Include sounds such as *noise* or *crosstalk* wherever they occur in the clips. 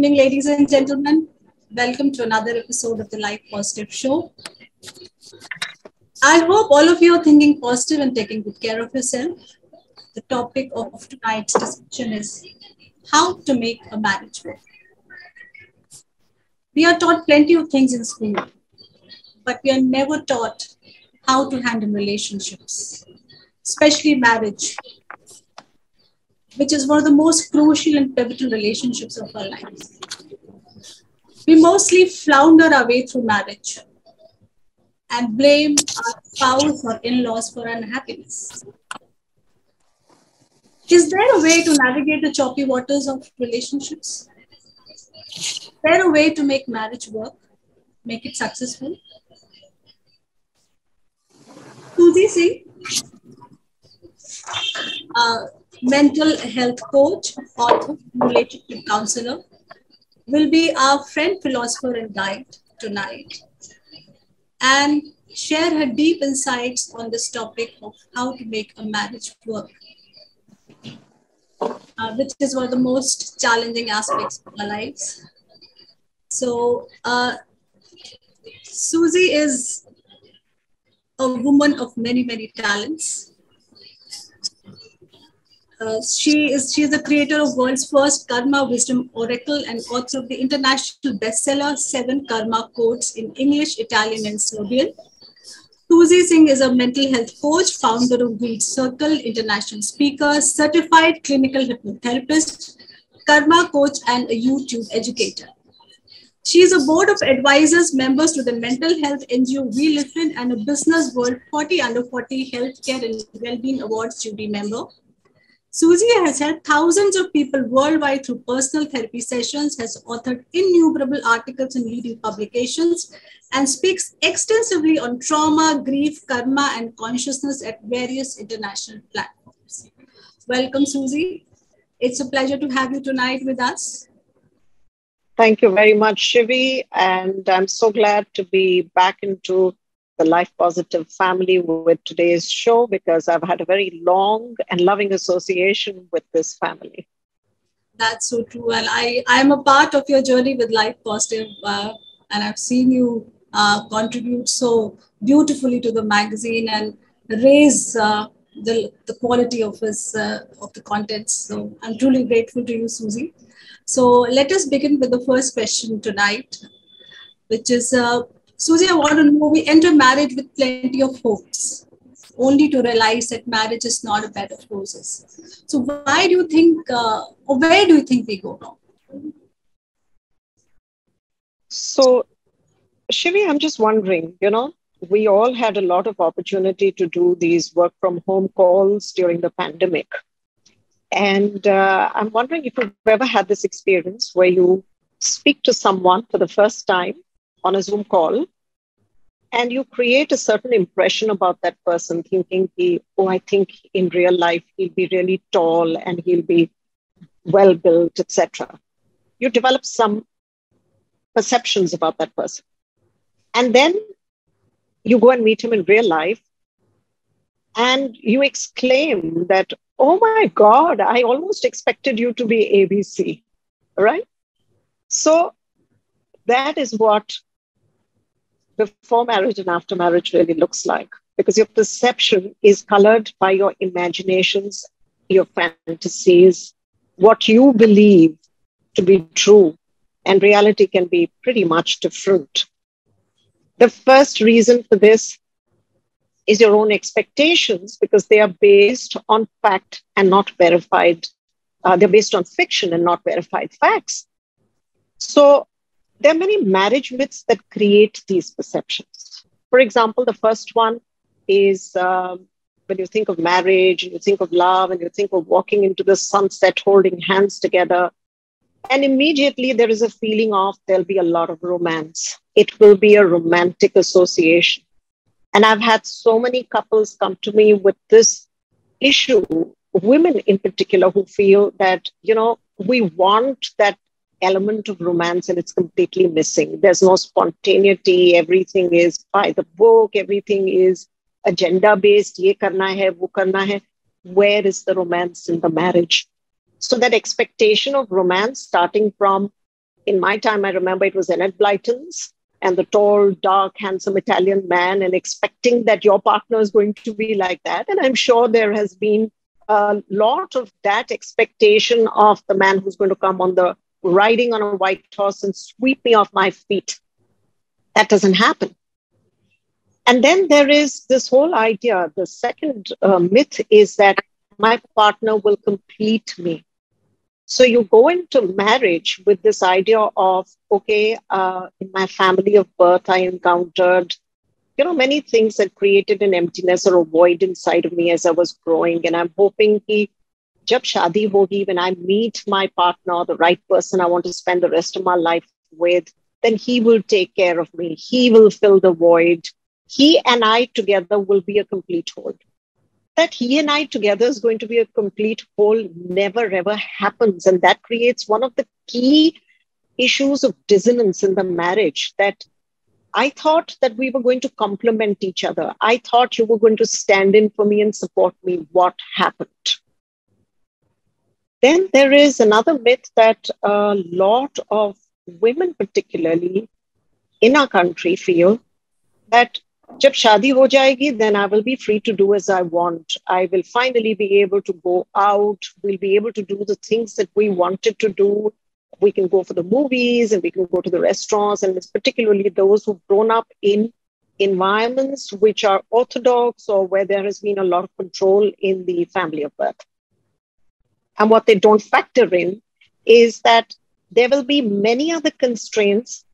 evening, ladies and gentlemen. Welcome to another episode of the Life Positive Show. I hope all of you are thinking positive and taking good care of yourself. The topic of tonight's discussion is how to make a marriage work. We are taught plenty of things in school, but we are never taught how to handle relationships, especially marriage, which is one of the most crucial and pivotal relationships of our lives. We mostly flounder our way through marriage and blame our spouse or in laws for unhappiness. Is there a way to navigate the choppy waters of relationships? Is there a way to make marriage work, make it successful? Suzy Singh, uh, mental health coach, author, relationship counselor, will be our friend, philosopher, and guide tonight and share her deep insights on this topic of how to make a marriage work, uh, which is one of the most challenging aspects of our lives. So, uh, Suzy is a woman of many, many talents. Uh, she is she is the creator of world's first karma wisdom oracle and author of the international bestseller Seven Karma Codes in English, Italian, and Serbian. Suzy Singh is a mental health coach, founder of Grief Circle, international speaker, certified clinical hypnotherapist, karma coach, and a YouTube educator. She is a board of advisors members to the mental health NGO We-Listen and a Business World 40 Under 40 Healthcare and Wellbeing Awards jury member. Suzy has helped thousands of people worldwide through personal therapy sessions, has authored innumerable articles in leading publications, and speaks extensively on trauma, grief, karma, and consciousness at various international platforms. Welcome, Suzy. It's a pleasure to have you tonight with us. Thank you very much, Shivi. And I'm so glad to be back into the Life Positive family with today's show because I've had a very long and loving association with this family. That's so true. And I, I'm a part of your journey with Life Positive, uh, and I've seen you uh, contribute so beautifully to the magazine and raise uh, the, the quality of his uh, of the contents. So I'm truly grateful to you, Suzy. So let us begin with the first question tonight, which is uh, Suzy, I want to know we enter marriage with plenty of hopes, only to realize that marriage is not a bed of roses. So, why do you think, uh, or where do you think we go wrong? So, Shivi, I'm just wondering, you know, we all had a lot of opportunity to do these work from home calls during the pandemic. And uh, I'm wondering if you've ever had this experience where you speak to someone for the first time on a Zoom call and you create a certain impression about that person, thinking, he, oh, I think in real life he'll be really tall and he'll be well built, etc. You develop some perceptions about that person. And then you go and meet him in real life and you exclaim that, oh my God, I almost expected you to be ABC, right? So that is what before marriage and after marriage really looks like because your perception is colored by your imaginations, your fantasies, what you believe to be true, and reality can be pretty much different. The first reason for this is your own expectations because they are based on fact and not verified. Uh, they're based on fiction and not verified facts. So there are many marriage myths that create these perceptions. For example, the first one is um, when you think of marriage and you think of love and you think of walking into the sunset holding hands together, and immediately there is a feeling of there'll be a lot of romance. It will be a romantic association. And I've had so many couples come to me with this issue, women in particular, who feel that, you know, we want that element of romance and it's completely missing. There's no spontaneity. Everything is by the book. Everything is agenda based. Ye karna hai, wo karna hai. Where is the romance in the marriage? So that expectation of romance starting from in my time, I remember it was Enid Blyton's and the tall, dark, handsome Italian man, and expecting that your partner is going to be like that. And I'm sure there has been a lot of that expectation of the man who's going to come on the riding on a white horse and sweep me off my feet. That doesn't happen. And then there is this whole idea. The second uh, myth is that my partner will complete me. So you go into marriage with this idea of, okay, uh, in my family of birth, I encountered, you know, many things that created an emptiness or a void inside of me as I was growing. And I'm hoping कि when I meet my partner, the right person I want to spend the rest of my life with, then he will take care of me. He will fill the void. He and I together will be a complete whole that he and I together is going to be a complete whole never ever happens. And that creates one of the key issues of dissonance in the marriage that I thought that we were going to complement each other. I thought you were going to stand in for me and support me. What happened? Then there is another myth that a lot of women, particularly in our country, feel that जब शादी हो जाएगी then I will be free to do as I want. I will finally be able to go out. We'll be able to do the things that we wanted to do. We can go for the movies and we can go to the restaurants. And it's particularly those who've grown up in environments which are orthodox or where there has been a lot of control in the family of birth. And what they don't factor in is that there will be many other constraints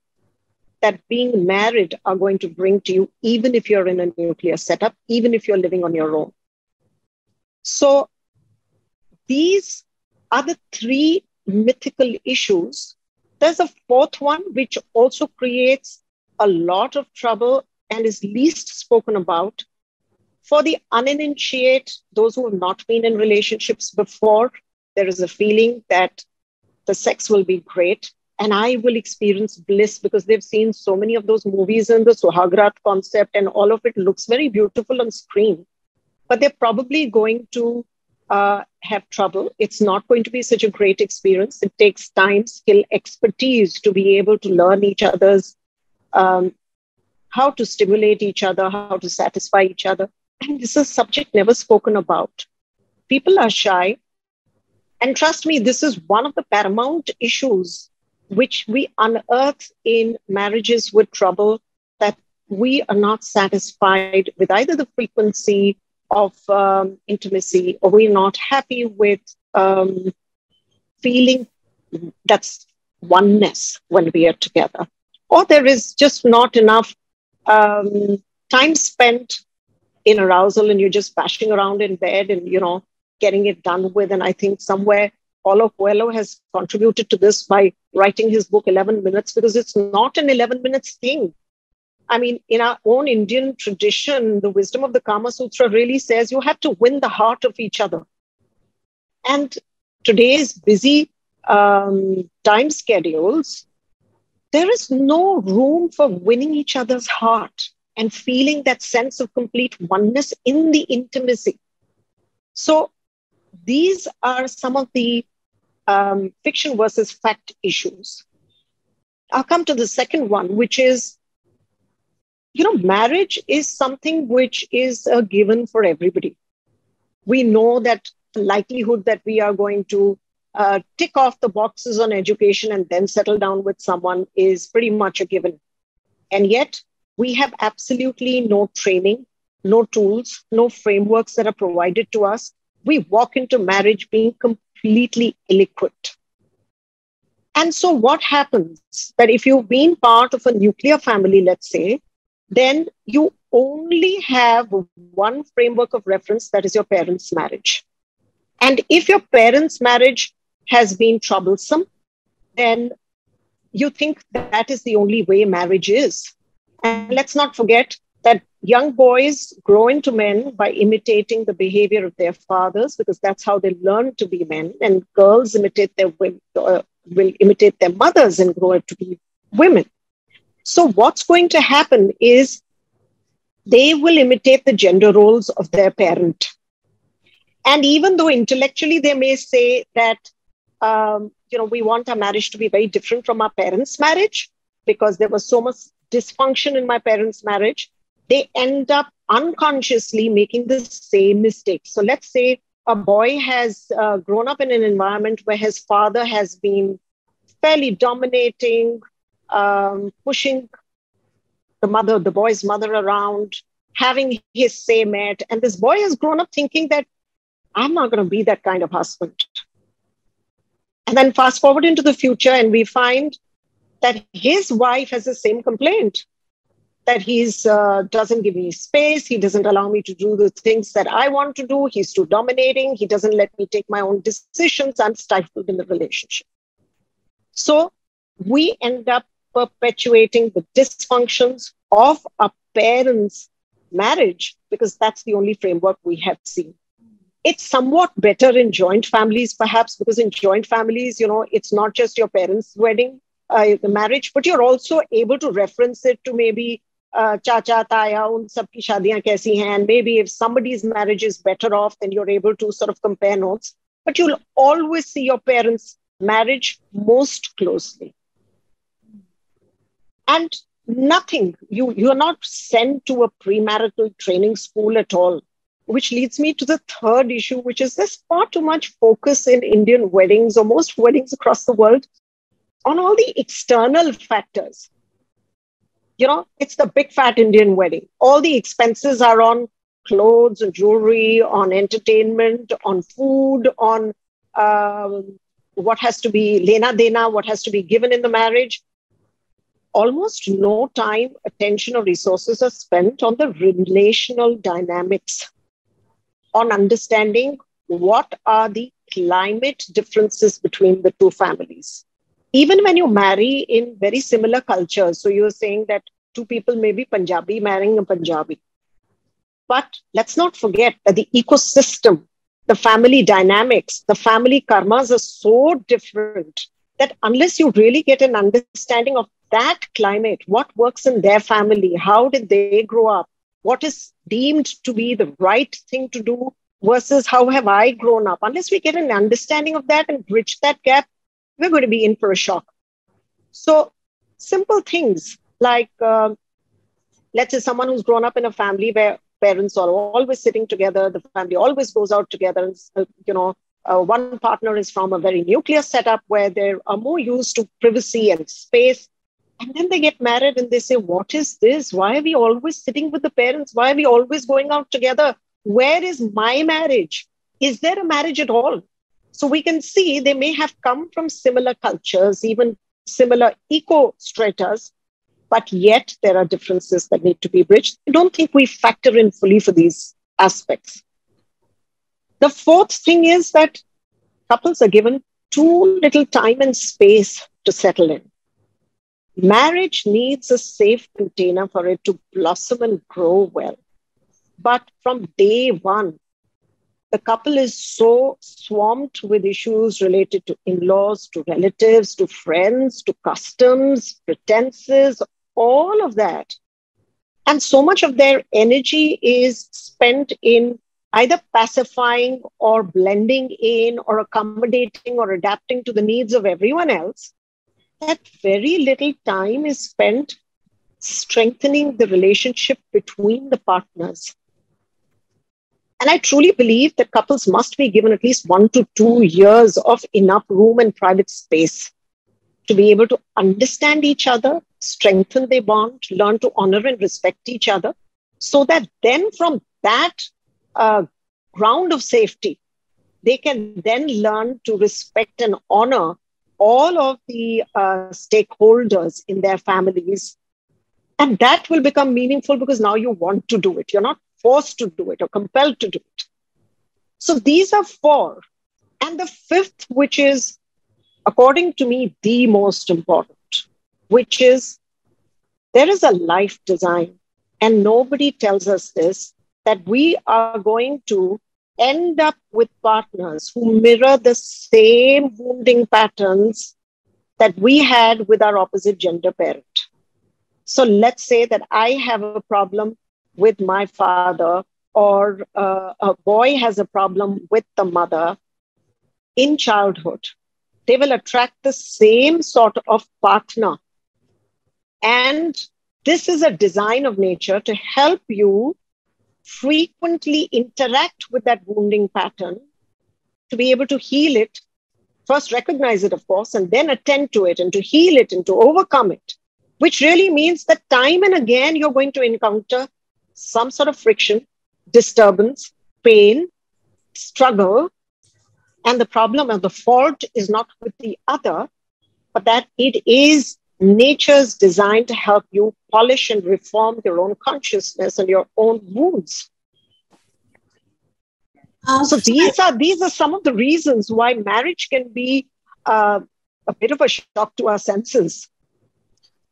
that being married are going to bring to you, even if you're in a nuclear setup, even if you're living on your own. So these are the three mythical issues. There's a fourth one, which also creates a lot of trouble and is least spoken about. For the uninitiated, those who have not been in relationships before, there is a feeling that the sex will be great and I will experience bliss because they've seen so many of those movies and the Suhagrat concept, and all of it looks very beautiful on screen. But they're probably going to uh, have trouble. It's not going to be such a great experience. It takes time, skill, expertise to be able to learn each other's um, how to stimulate each other, how to satisfy each other. And this is a subject never spoken about. People are shy. And trust me, this is one of the paramount issues which we unearth in marriages with trouble that we are not satisfied with either the frequency of um, intimacy or we're not happy with um, feeling that's oneness when we are together. Or there is just not enough um, time spent in arousal and you're just bashing around in bed and you know getting it done with and i think somewhere Paulo Coelho has contributed to this by writing his book 11 Minutes because it's not an 11 minutes thing. I mean, in our own Indian tradition, the wisdom of the Kama Sutra really says you have to win the heart of each other. And today's busy um, time schedules, there is no room for winning each other's heart and feeling that sense of complete oneness in the intimacy. So, these are some of the um, fiction versus fact issues. I'll come to the second one, which is you know, marriage is something which is a given for everybody. We know that the likelihood that we are going to uh, tick off the boxes on education and then settle down with someone is pretty much a given. And yet, we have absolutely no training, no tools, no frameworks that are provided to us. We walk into marriage being completely ill-equipped. And so what happens that if you've been part of a nuclear family, let's say, then you only have one framework of reference that is your parents' marriage. And if your parents' marriage has been troublesome, then you think that is the only way marriage is. And let's not forget that young boys grow into men by imitating the behavior of their fathers because that's how they learn to be men and girls imitate their uh, will imitate their mothers and grow up to be women so what's going to happen is they will imitate the gender roles of their parent and even though intellectually they may say that um, you know, we want our marriage to be very different from our parents' marriage because there was so much dysfunction in my parents' marriage. They end up unconsciously making the same mistake. So let's say a boy has uh, grown up in an environment where his father has been fairly dominating, um, pushing the mother, the boy's mother around, having his say met. And this boy has grown up thinking that I'm not going to be that kind of husband. And then fast forward into the future, and we find that his wife has the same complaint that he's uh, doesn't give me space. He doesn't allow me to do the things that i want to do. He's too dominating. He doesn't let me take my own decisions. I'm stifled in the relationship. So we end up perpetuating the dysfunctions of a parents marriage because that's the only framework we have seen. It's somewhat better in joint families perhaps because in joint families you know it's not just your parents wedding uh, the marriage but you're also able to reference it to maybe uh, chacha, taya, un sab ki kaisi hain. And maybe if somebody's marriage is better off, then you're able to sort of compare notes. But you'll always see your parents' marriage most closely. And nothing, you, you're not sent to a premarital training school at all. Which leads me to the third issue, which is there's far too much focus in Indian weddings or most weddings across the world on all the external factors you know, it's the big fat Indian wedding. All the expenses are on clothes and jewelry, on entertainment, on food, on um, what has to be lena dena, what has to be given in the marriage. Almost no time, attention, or resources are spent on the relational dynamics, on understanding what are the climate differences between the two families even when you marry in very similar cultures, so you're saying that two people may be Punjabi marrying a Punjabi. But let's not forget that the ecosystem, the family dynamics, the family karmas are so different that unless you really get an understanding of that climate, what works in their family, how did they grow up, what is deemed to be the right thing to do versus how have I grown up, unless we get an understanding of that and bridge that gap, we're going to be in for a shock. So, simple things like, uh, let's say, someone who's grown up in a family where parents are always sitting together, the family always goes out together, and, uh, you know, uh, one partner is from a very nuclear setup where they are more used to privacy and space. And then they get married and they say, What is this? Why are we always sitting with the parents? Why are we always going out together? Where is my marriage? Is there a marriage at all? So we can see they may have come from similar cultures, even similar eco stratas, but yet there are differences that need to be bridged. I don't think we factor in fully for these aspects. The fourth thing is that couples are given too little time and space to settle in. Marriage needs a safe container for it to blossom and grow well. But from day one, the couple is so swamped with issues related to in laws, to relatives, to friends, to customs, pretenses, all of that. And so much of their energy is spent in either pacifying or blending in or accommodating or adapting to the needs of everyone else that very little time is spent strengthening the relationship between the partners and I truly believe that couples must be given at least one to two years of enough room and private space to be able to understand each other, strengthen their bond, learn to honor and respect each other, so that then from that uh, ground of safety, they can then learn to respect and honor all of the uh, stakeholders in their families. And that will become meaningful because now you want to do it. You're not forced to do it or compelled to do it. So these are four. And the fifth, which is, according to me, the most important, which is there is a life design. And nobody tells us this that we are going to end up with partners who mirror the same wounding patterns that we had with our opposite gender parent. So let's say that I have a problem with my father, or uh, a boy has a problem with the mother in childhood. they will attract the same sort of partner. And this is a design of nature to help you frequently interact with that wounding pattern to be able to heal it. First, recognize it, of course, and then attend to it and to heal it and to overcome it, which really means that time and again you're going to encounter some sort of friction, disturbance, pain, struggle. And the problem and the fault is not with the other, but that it is nature's design to help you polish and reform your own consciousness and your own wounds. Um, so these are these are some of the reasons why marriage can be uh, a bit of a shock to our senses.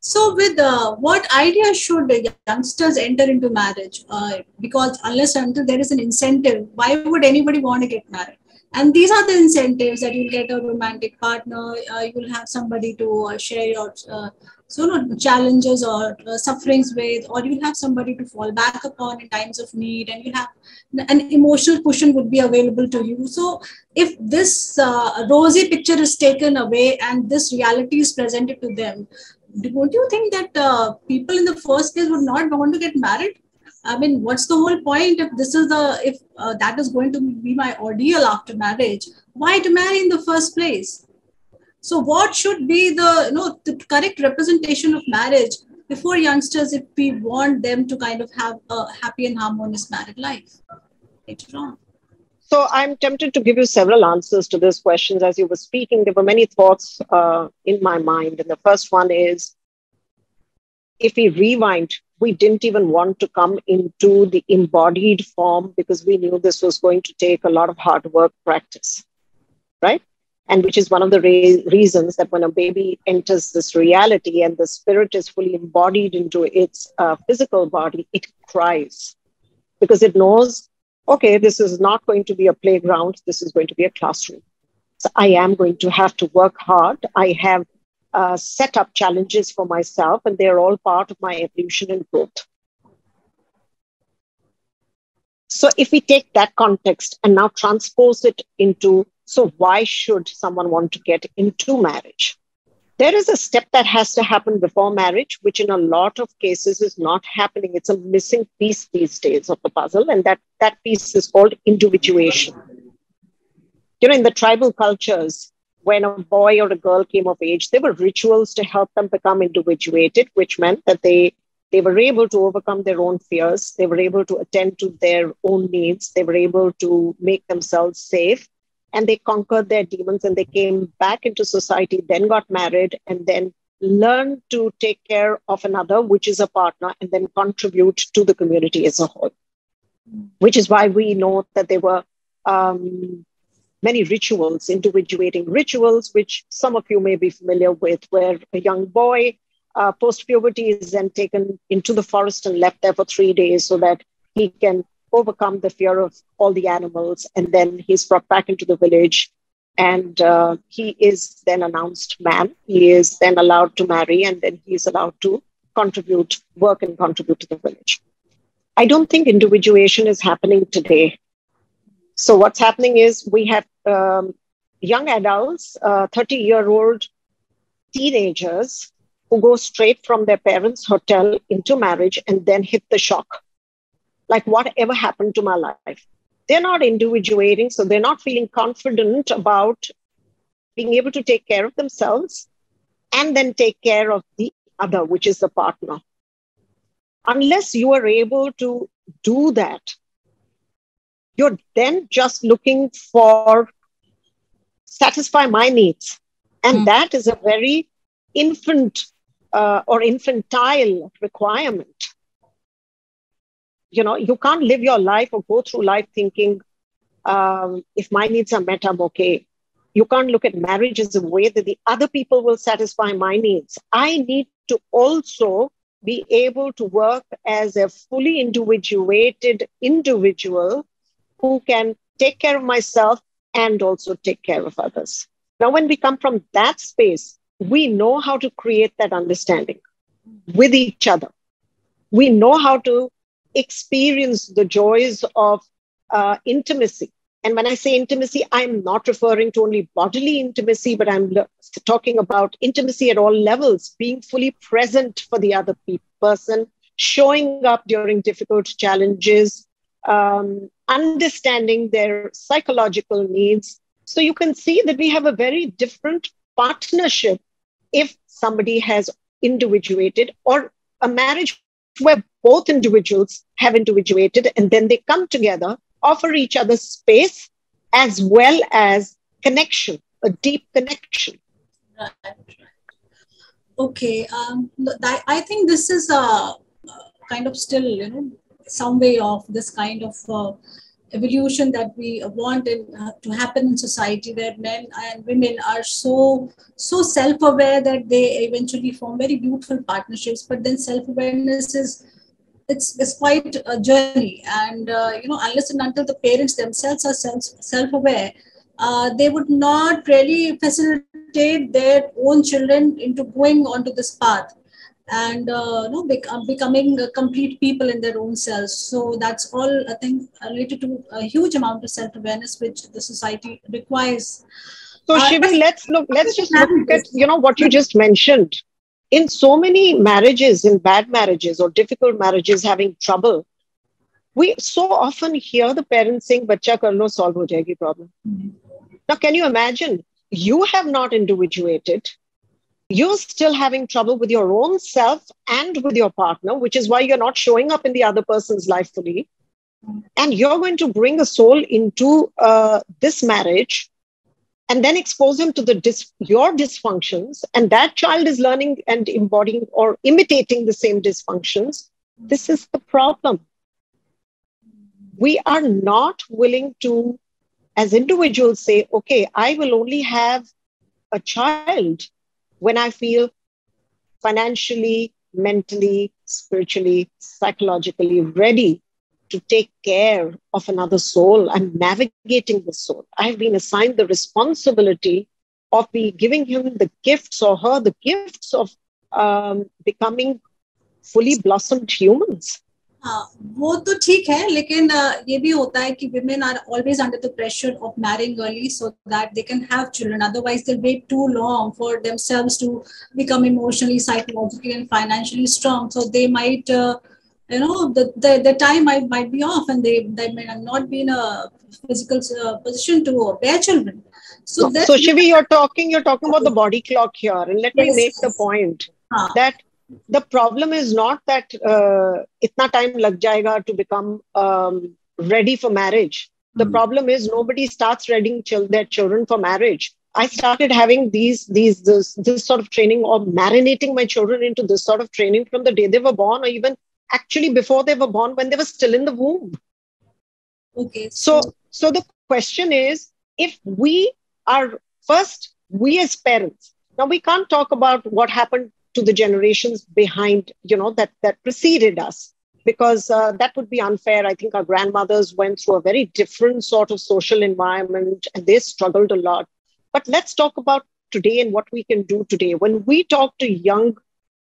So, with uh, what idea should youngsters enter into marriage? Uh, because unless until there is an incentive, why would anybody want to get married? And these are the incentives that you'll get a romantic partner, uh, you'll have somebody to uh, share your uh, so no challenges or uh, sufferings with or you'll have somebody to fall back upon in times of need and you have an emotional cushion would be available to you so if this rosy picture is taken away and this reality is presented to them don't you think that uh, people in the first place would not want to get married? I mean what's the whole point if this is the if uh, that is going to be my ordeal after marriage? Why to marry in the first place? So, what should be the you know the correct representation of marriage before youngsters if we want them to kind of have a happy and harmonious married life? Later on? So I'm tempted to give you several answers to these questions. As you were speaking, there were many thoughts uh, in my mind. And the first one is if we rewind, we didn't even want to come into the embodied form because we knew this was going to take a lot of hard work practice, right? and which is one of the re- reasons that when a baby enters this reality and the spirit is fully embodied into its uh, physical body, it cries because it knows, okay, this is not going to be a playground, this is going to be a classroom. So I am going to have to work hard. I have uh, set up challenges for myself, and they're all part of my evolution and growth. So, if we take that context and now transpose it into so, why should someone want to get into marriage? There is a step that has to happen before marriage, which in a lot of cases is not happening. It's a missing piece these days of the puzzle, and that, that piece is called individuation. You know, in the tribal cultures, when a boy or a girl came of age, there were rituals to help them become individuated, which meant that they they were able to overcome their own fears. They were able to attend to their own needs. They were able to make themselves safe and they conquered their demons and they came back into society, then got married, and then learned to take care of another, which is a partner, and then contribute to the community as a whole. Which is why we know that there were um, many rituals, individuating rituals, which some of you may be familiar with, where a young boy uh, post puberty is then taken into the forest and left there for three days so that he can overcome the fear of all the animals. And then he's brought back into the village. And uh, he is then announced man. He is then allowed to marry, and then he's allowed to contribute, work, and contribute to the village. I don't think individuation is happening today. So, what's happening is we have um, young adults, 30 uh, year old teenagers who go straight from their parents' hotel into marriage and then hit the shock like whatever happened to my life. They're not individuating, so they're not feeling confident about being able to take care of themselves and then take care of the other, which is the partner. Unless you are able to do that, you're then just looking for satisfy my needs. And mm. that is a very infant uh, or infantile requirement you know you can't live your life or go through life thinking um, if my needs are met i'm okay. You can't look at marriage as a way that the other people will satisfy my needs. I need to also be able to work as a fully individuated individual who can take care of myself and also take care of others. Now when we come from that space we know how to create that understanding with each other. We know how to experience the joys of uh, intimacy And when I say intimacy, I'm not referring to only bodily intimacy, but I'm talking about intimacy at all levels, being fully present for the other person, showing up during difficult challenges, um, understanding their psychological needs. So you can see that we have a very different partnership if somebody has individuated or a marriage where both individuals have individuated and then they come together, offer each other space as well as connection, a deep connection. Right. Okay. Um, I think this is a kind of still, you know, some way of this kind of uh, evolution that we want in, uh, to happen in society where men and women are so so self-aware that they eventually form very beautiful partnerships but then self-awareness is it's, it's quite a journey. And uh, you know unless and until the parents themselves are self, self-aware uh, they would not really facilitate their own children into going onto this path and uh, you know, uh, becoming complete people in their own selves. So that's all I think related to a huge amount of self-awareness which the society requires. So uh, let's look. Let's *laughs* just look at you know what you just mentioned. In so many marriages, in bad marriages or difficult marriages, having trouble, we so often hear the parents saying, "Bacha kar lo, solve ho jayegi problem." Mm-hmm. Now, can you imagine? You have not individuated you're still having trouble with your own self and with your partner, which is why you're not showing up in the other person's life fully. And you're going to bring a soul into uh, this marriage and then expose him to the dis- your dysfunctions. And that child is learning and embodying or imitating the same dysfunctions. This is the problem. We are not willing to, as individuals, say, okay, I will only have a child when I feel financially, mentally, spiritually, psychologically ready to take care of another soul I'm navigating the soul. I've been assigned the responsibility of be giving him the gifts or her the gifts of um, becoming fully blossomed humans. वो तो ठीक है लेकिन ये भी होता है कि women are always under the pressure of marrying early so that they can have children otherwise they wait too long for themselves to become emotionally psychologically and financially strong so they might you know the time I might be off and they may not be in a physical position to bear children so so Shivi you are talking you are talking about the body clock here and let me make the point that the problem is not that uh, itna time lag jayega to become um, ready for marriage. The mm. problem is nobody starts readying chil- their children for marriage. I started having these these this, this sort of training or marinating my children into this sort of training from the day they were born, or even actually before they were born when they were still in the womb. Okay. So so the question is, if we are first we as parents now we can't talk about what happened to the generations behind, you know, that that preceded us, because uh, that would be unfair. I think our grandmothers went through a very different sort of social environment, and they struggled a lot. But let's talk about today and what we can do today. When we talk to young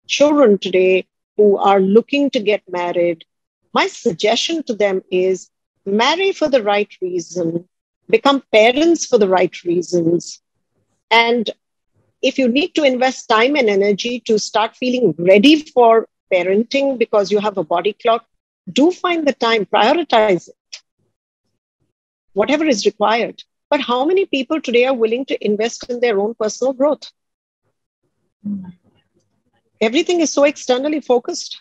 children today who are looking to get married, my suggestion to them is marry for the right reason, become parents for the right reasons, and if you need to invest time and energy to start feeling ready for parenting because you have a body clock, do find the time, prioritize it, whatever is required. But how many people today are willing to invest in their own personal growth? Everything is so externally focused.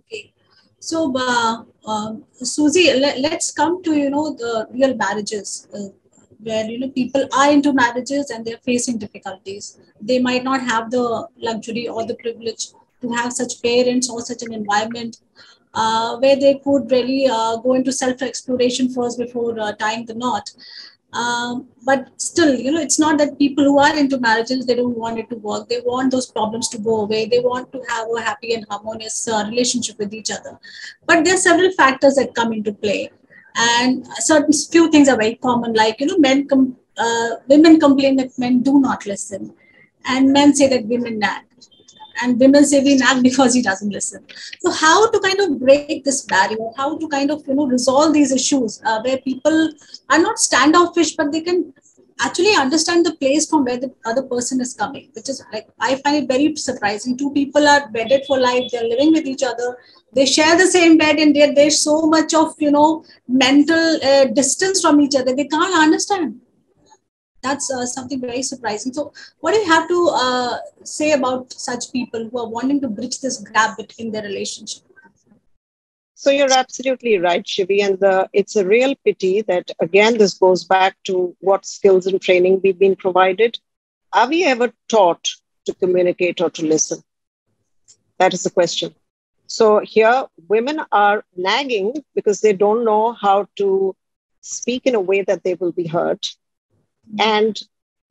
Okay. So, uh, uh, Suzy, let, us come to you know the real marriages. Uh, where you know people are into marriages and they're facing difficulties. They might not have the luxury or the privilege to have such parents or such an environment uh, where they could really uh, go into self exploration first before uh, tying the knot. Um, but still you know it's not that people who are into marriages they don't want it to work. They want those problems to go away. They want to have a happy and harmonious uh, relationship with each other. But there are several factors that come into play and certain few things are very common like you know men com- uh, women complain that men do not listen. And men say that women nag. And women say we nag because he doesn't listen. So how to kind of break this barrier? How to kind of you know resolve these issues uh, where people are not standoffish but they can actually understand the place from where the other person is coming which is like i find it very surprising. Two people are wedded for life. They're living with each other they share the same bed and yet there's so much of you know mental uh, distance from each other they can't understand that's uh, something very surprising so what do you have to uh, say about such people who are wanting to bridge this gap between their relationship so you're absolutely right, Shivi. And the, it's a real pity that, again, this goes back to what skills and training we've been provided. Are we ever taught to communicate or to listen? That is the question. So here, women are nagging because they don't know how to speak in a way that they will be heard. And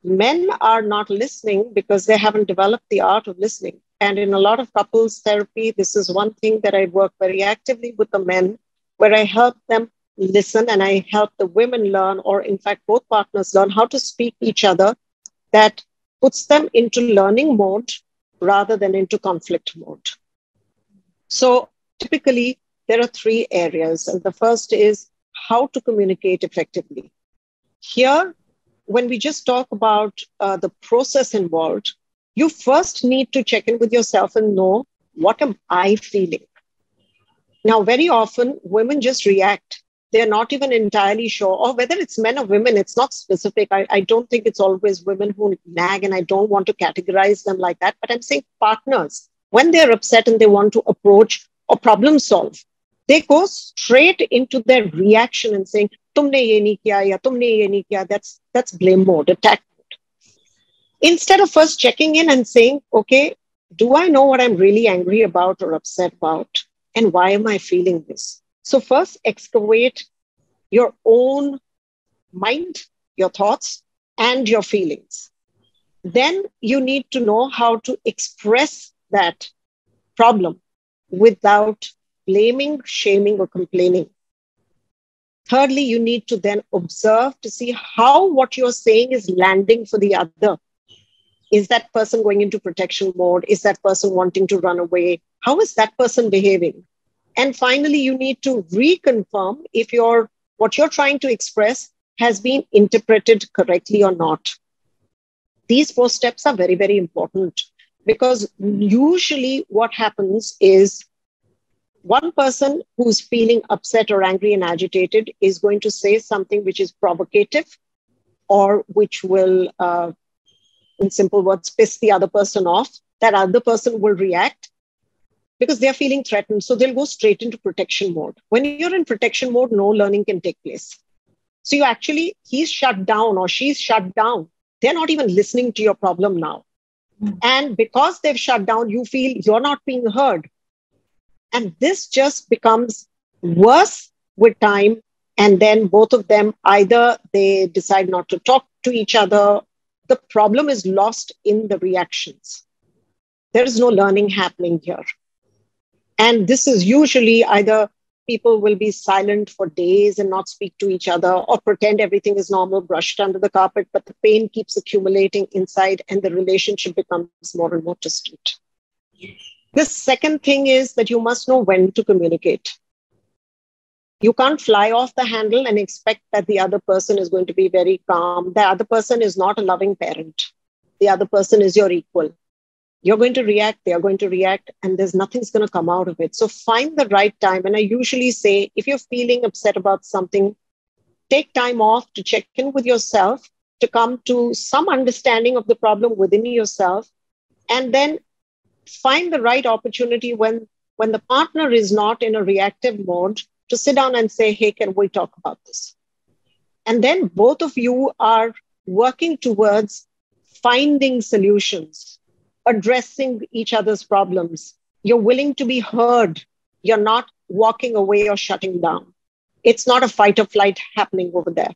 men are not listening because they haven't developed the art of listening. And in a lot of couples therapy, this is one thing that I work very actively with the men, where I help them listen and I help the women learn, or in fact, both partners learn how to speak each other that puts them into learning mode rather than into conflict mode. So typically, there are three areas. And the first is how to communicate effectively. Here, when we just talk about uh, the process involved, you first need to check in with yourself and know what am I feeling? Now, very often women just react. They're not even entirely sure, or whether it's men or women, it's not specific. I, I don't think it's always women who nag, and I don't want to categorize them like that. But I'm saying partners when they're upset and they want to approach or problem solve, they go straight into their reaction and saying, tumne ye nahi kiya, ya tumne ye nahi kiya. That's, that's blame mode, attack mode. Instead of first checking in and saying, okay, do I know what I'm really angry about or upset about? And why am I feeling this? So first excavate your own mind, your thoughts, and your feelings. Then you need to know how to express that problem without blaming, shaming, or complaining. Thirdly, you need to then observe to see how what you're saying is landing for the other. Is that person going into protection mode? Is that person wanting to run away? How is that person behaving? And finally, you need to reconfirm if your what you're trying to express has been interpreted correctly or not. These four steps are very, very important because usually what happens is one person who's feeling upset or angry and agitated is going to say something which is provocative or which will, uh, in simple words, piss the other person off. That other person will react because they're feeling threatened. So they'll go straight into protection mode. When you're in protection mode, no learning can take place. So you actually, he's shut down or she's shut down. They're not even listening to your problem now. And because they've shut down, you feel you're not being heard. And this just becomes worse with time. And then both of them either they decide not to talk to each other. The problem is lost in the reactions. There is no learning happening here. And this is usually either people will be silent for days and not speak to each other or pretend everything is normal, brushed under the carpet, but the pain keeps accumulating inside and the relationship becomes more and more distant. The second thing is that you must know when to communicate. You can't fly off the handle and expect that the other person is going to be very calm. The other person is not a loving parent. The other person is your equal you're going to react they are going to react and there's nothing's going to come out of it. So find the right time. And i usually say if you're feeling upset about something take time off to check in with yourself to come to some understanding of the problem within yourself and then find the right opportunity when when the partner is not in a reactive mode to sit down and say hey can we talk about this? And then both of you are working towards finding solutions addressing each other's problems. You're willing to be heard. You're not walking away or shutting down. It's not a fight or flight happening over there.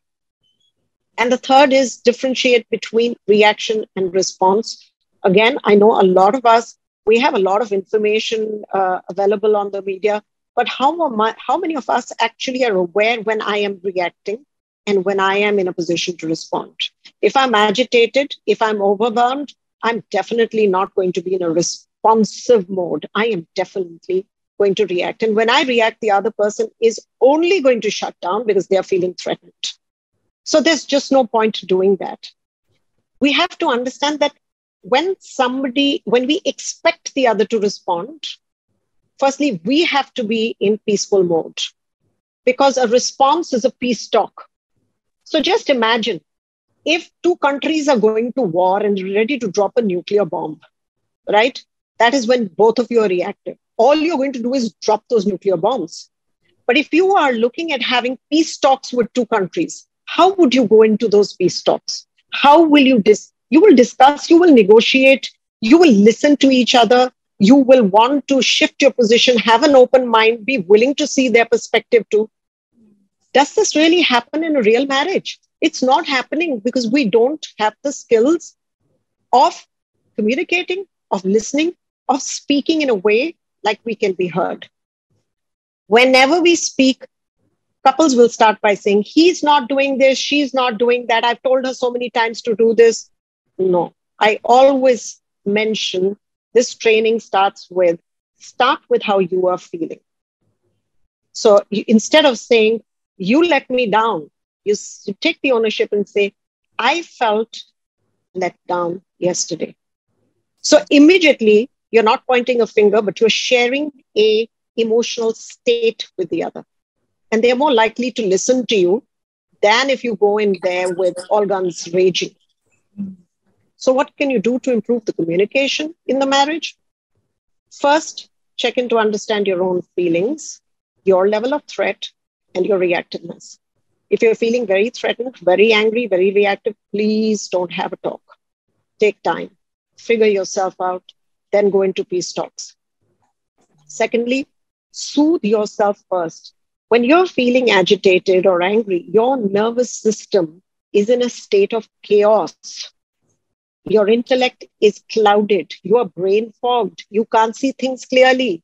And the third is differentiate between reaction and response. Again, I know a lot of us, we have a lot of information uh, available on the media, but how, how many of us actually are aware when I am reacting and when I am in a position to respond? If I'm agitated, if I'm overwhelmed, I'm definitely not going to be in a responsive mode, I am definitely going to react. And when I react, the other person is only going to shut down because they're feeling threatened. So there's just no point doing that. We have to understand that when somebody, when we expect the other to respond, firstly, we have to be in peaceful mode because a response is a peace talk. So just imagine if two countries are going to war and ready to drop a nuclear bomb, right? That is when both of you are reactive. All you're going to do is drop those nuclear bombs. But if you are looking at having peace talks with two countries, how would you go into those peace talks? How will you dis- you will discuss, you will negotiate, you will listen to each other, you will want to shift your position, have an open mind, be willing to see their perspective too. Does this really happen in a real marriage? It's not happening because we don't have the skills of communicating, of listening, of speaking in a way like we can be heard. Whenever we speak, couples will start by saying, He's not doing this, she's not doing that. I've told her so many times to do this. No, I always mention this training starts with start with how you are feeling. So instead of saying, You let me down, you, you take the ownership and say, I felt let down yesterday. So immediately you're not pointing a finger, but you're sharing a emotional state with the other. And they're more likely to listen to you than if you go in there with all guns raging. So, what can you do to improve the communication in the marriage? First, check in to understand your own feelings, your level of threat, and your reactiveness. If you're feeling very threatened, very angry, very reactive, please don't have a talk. Take time, figure yourself out, then go into peace talks. Secondly, soothe yourself first. When you're feeling agitated or angry, your nervous system is in a state of chaos. Your intellect is clouded. You are brain fogged. You can't see things clearly.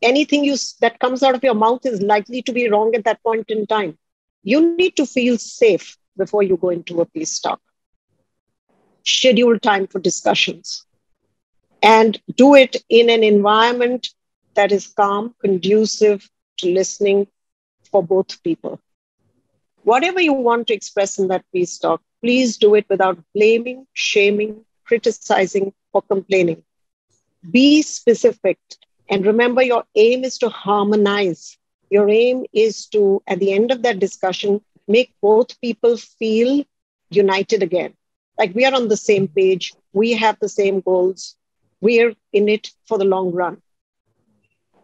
Anything you, that comes out of your mouth is likely to be wrong at that point in time. You need to feel safe before you go into a peace talk. Schedule time for discussions and do it in an environment that is calm, conducive to listening for both people. Whatever you want to express in that peace talk, please do it without blaming, shaming, criticizing, or complaining. Be specific and remember your aim is to harmonize your aim is to, at the end of that discussion, make both people feel united again. Like we are on the same page, we have the same goals, we're in it for the long run.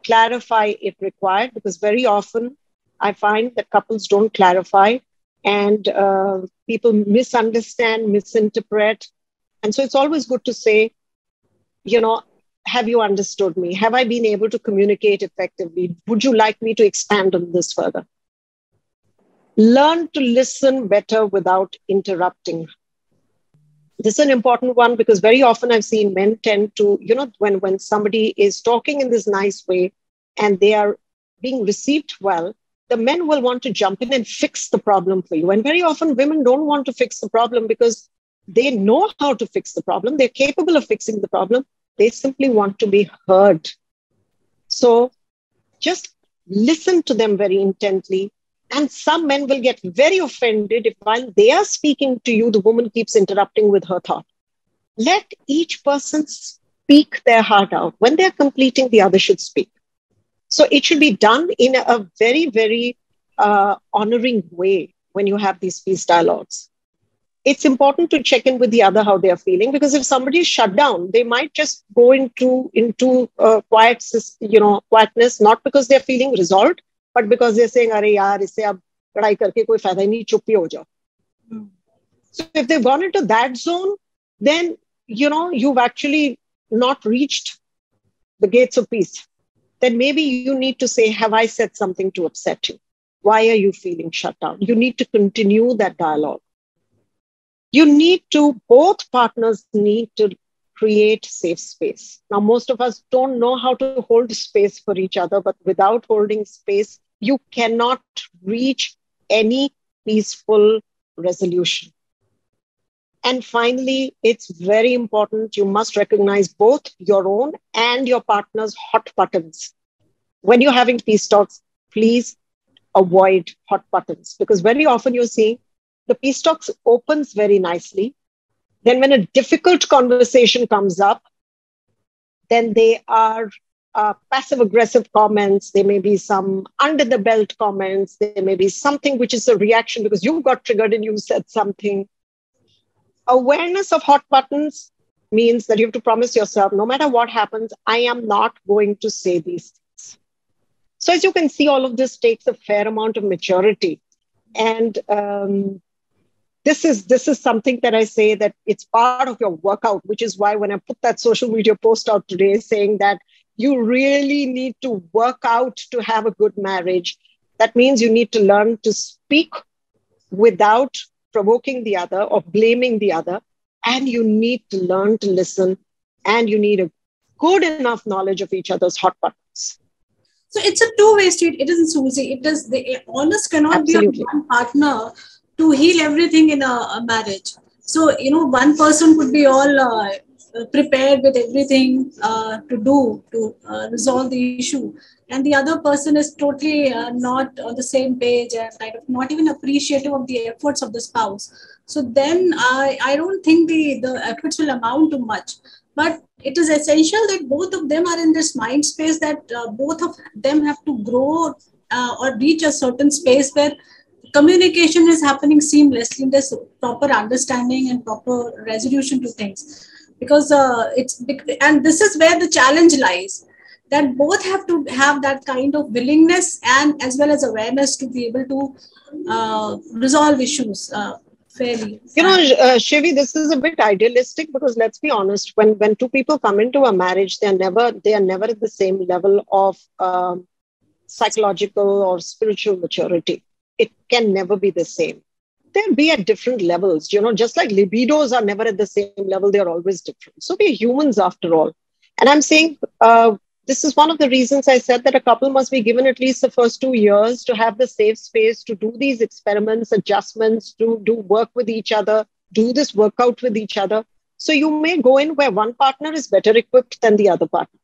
Clarify if required, because very often I find that couples don't clarify and uh, people misunderstand, misinterpret. And so it's always good to say, you know, have you understood me? Have I been able to communicate effectively? Would you like me to expand on this further? Learn to listen better without interrupting. This is an important one because very often I've seen men tend to, you know, when, when somebody is talking in this nice way and they are being received well, the men will want to jump in and fix the problem for you. And very often women don't want to fix the problem because they know how to fix the problem. They're capable of fixing the problem, they simply want to be heard. So just listen to them very intently. And some men will get very offended if while they are speaking to you, the woman keeps interrupting with her thought. Let each person speak their heart out. When they're completing, the other should speak. So it should be done in a very, very uh, honoring way when you have these peace dialogues it's important to check in with the other how they are feeling because if somebody is shut down they might just go into into uh, quiet you know quietness not because they're feeling resolved but because they're saying अरे यार इससे अब पढ़ाई करके कोई फायदा ही नहीं चुप ही हो जाओ so if they've gone into that zone then you know you've actually not reached the gates of peace then maybe you need to say have i said something to upset you why are you feeling shut down you need to continue that dialogue you need to both partners need to create safe space now most of us don't know how to hold space for each other but without holding space you cannot reach any peaceful resolution And finally, it's very important you must recognize both your own and your partner's hot buttons. When you're having peace talks, please avoid hot buttons because very often you're seeing the peace talks opens very nicely. Then, when a difficult conversation comes up, then they are uh, passive aggressive comments. There may be some under the belt comments. There may be something which is a reaction because you got triggered and you said something awareness of hot buttons means that you have to promise yourself no matter what happens, I am not going to say these things. So, as you can see, all of this takes a fair amount of maturity. And um, this is this is something that I say that it's part of your workout, which is why when I put that social media post out today saying that you really need to work out to have a good marriage, that means you need to learn to speak without provoking the other or blaming the other. And you need to learn to listen and you need a good enough knowledge of each other's hot buttons. So it's a two-way street. It isn't Suzy. It is the honest cannot Absolutely. be one partner to heal everything in a, a, marriage. So you know, one person could be all uh, prepared with everything uh, to do to uh, resolve the issue, and the other person is totally uh, not on the same page and kind of not even appreciative of the efforts of the spouse. So then i i don't think the the efforts will amount to much. But it is essential that both of them are in this mind space that uh, both of them have to grow uh, or reach a certain space where communication is happening seamlessly there's proper understanding and proper resolution to things because uh, it's and this is where the challenge lies that both have to have that kind of willingness and as well as awareness to be able to uh, resolve issues uh, fairly. You know, uh, Shivi, this is a bit idealistic because let's be honest, when when two people come into a marriage, they are never they are never at the same level of um, psychological or spiritual maturity. It can never be the same. They'll be at different levels. You know, just like libidos are never at the same level, they are always different. So we're humans after all. And I'm saying uh, this is one of the reasons I said that a couple must be given at least the first two years to have the safe space to do these experiments, adjustments, to do work with each other, do this workout with each other. So you may go in where one partner is better equipped than the other partner.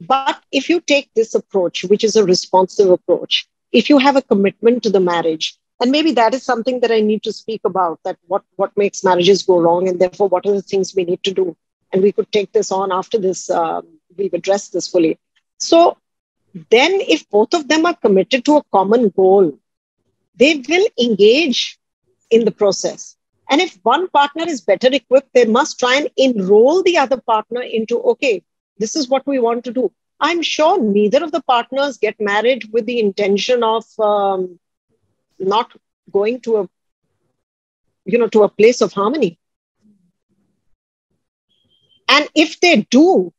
But if you take this approach, which is a responsive approach, if you have a commitment to the marriage, and maybe that is something that I need to speak about that what, what makes marriages go wrong, and therefore, what are the things we need to do? And we could take this on after this um, we've addressed this fully. So then, if both of them are committed to a common goal, they will engage in the process. And if one partner is better equipped, they must try and enroll the other partner into, okay, this is what we want to do. I'm sure neither of the partners get married with the intention of um, not going to a, you know, to a place of harmony. And if they do,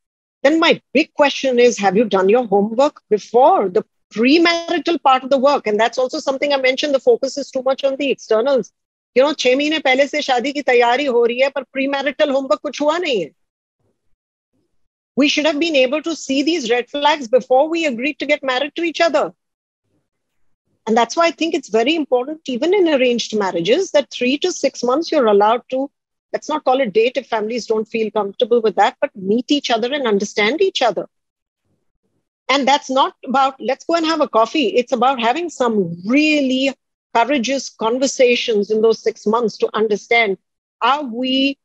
then my big question is have you done your homework before the premarital part of the work? And that's also something I mentioned. The focus is too much on the externals. You know, छह महीने पहले से शादी की तैयारी हो रही है पर प्रीमैरिटल होमवर्क कुछ हुआ नहीं है we should have been able to see these red flags before we agreed to get married to each other. And that's why I think it's very important, even in arranged marriages, that three to six months you're allowed to let's not call it date if families don't feel comfortable with that, but meet each other and understand each other. And that's not about let's go and have a coffee. It's about having some really courageous conversations in those six months to understand are we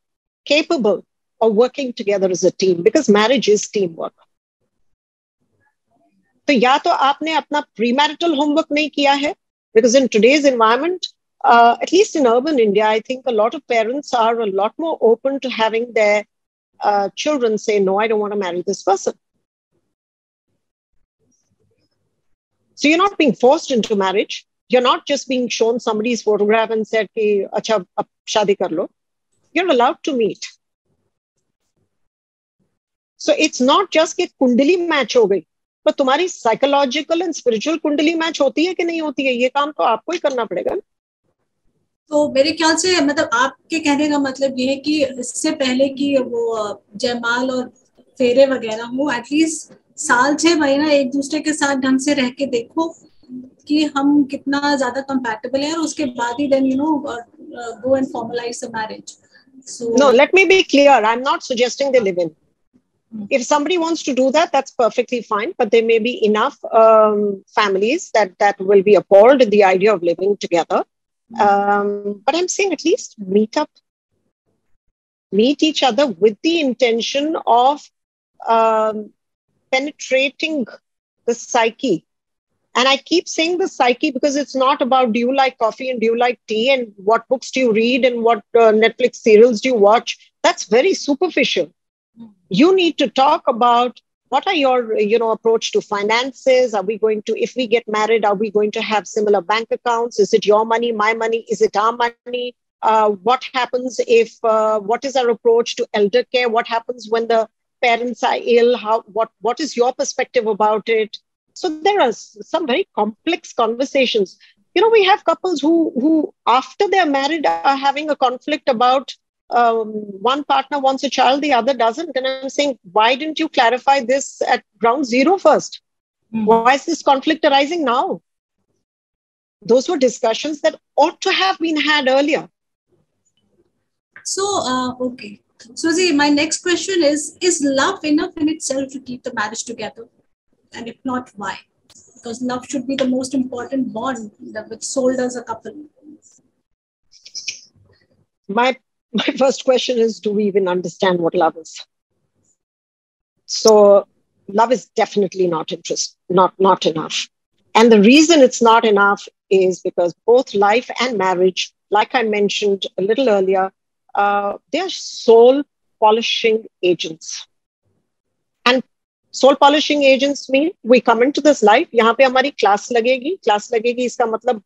capable of working together as a team? Because marriage is teamwork. तो या तो आपने अपना प्रीमैरिटल homework नहीं किया है because in today's environment uh, at least in urban India, I think a lot of parents are a lot more open to having their uh, children say, No, I don't want to marry this person. So you're not being forced into marriage. You're not just being shown somebody's photograph and said, Ki, Acha, ab shadi kar lo. You're allowed to meet. So it's not just कि kundli match हो गई पर तुम्हारी psychological and spiritual कुंडली match होती है कि नहीं होती है? ये काम तो आपको ही करना पड़ेगा। तो मेरे ख्याल से मतलब आपके कहने का मतलब ये है कि इससे पहले कि वो जयमाल और फेरे वगैरह हो एटलीस्ट साल छह महीना एक दूसरे के साथ ढंग से रह के देखो कि हम कितना ज़्यादा कंपैटिबल है और उसके बाद ही then you know go and formalise the marriage so no let me be clear. I'm not suggesting they live in. If somebody wants to do that that's perfectly fine but there may be enough um, families that that will be appalled at the idea of living together um, but i'm saying at least meet up meet each other with the intention of um, penetrating the psyche and I keep saying the psyche because it's not about do you like coffee and do you like tea and what books do you read and what uh, Netflix serials do you watch. That's very superficial. You need to talk about what are your you know approach to finances? Are we going to if we get married are we going to have similar bank accounts? Is it your money my money? Is it our money? Uh, what happens if uh, what is our approach to elder care? What happens when the parents are ill? How what what is your perspective about it? So there are some very complex conversations. You know, we have couples who who after they're married are having a conflict about um, one partner wants a child, the other doesn't. And I'm saying, why didn't you clarify this at ground zero first? Mm-hmm. Why is this conflict arising now? Those were discussions that ought to have been had earlier. So, uh, okay. Suzy, my next question is Is love enough in itself to keep the marriage together? And if not, why? Because love should be the most important bond that which sold as a couple. My my first question is do we even understand what love is? So love is definitely not interest, not not enough. And the reason it's not enough is because both life and marriage, like I mentioned a little earlier, uh, they're soul polishing agents. And soul polishing agents mean we come in to this life यहाँ पे हमारी class लगेगी class लगेगी इसका मतलब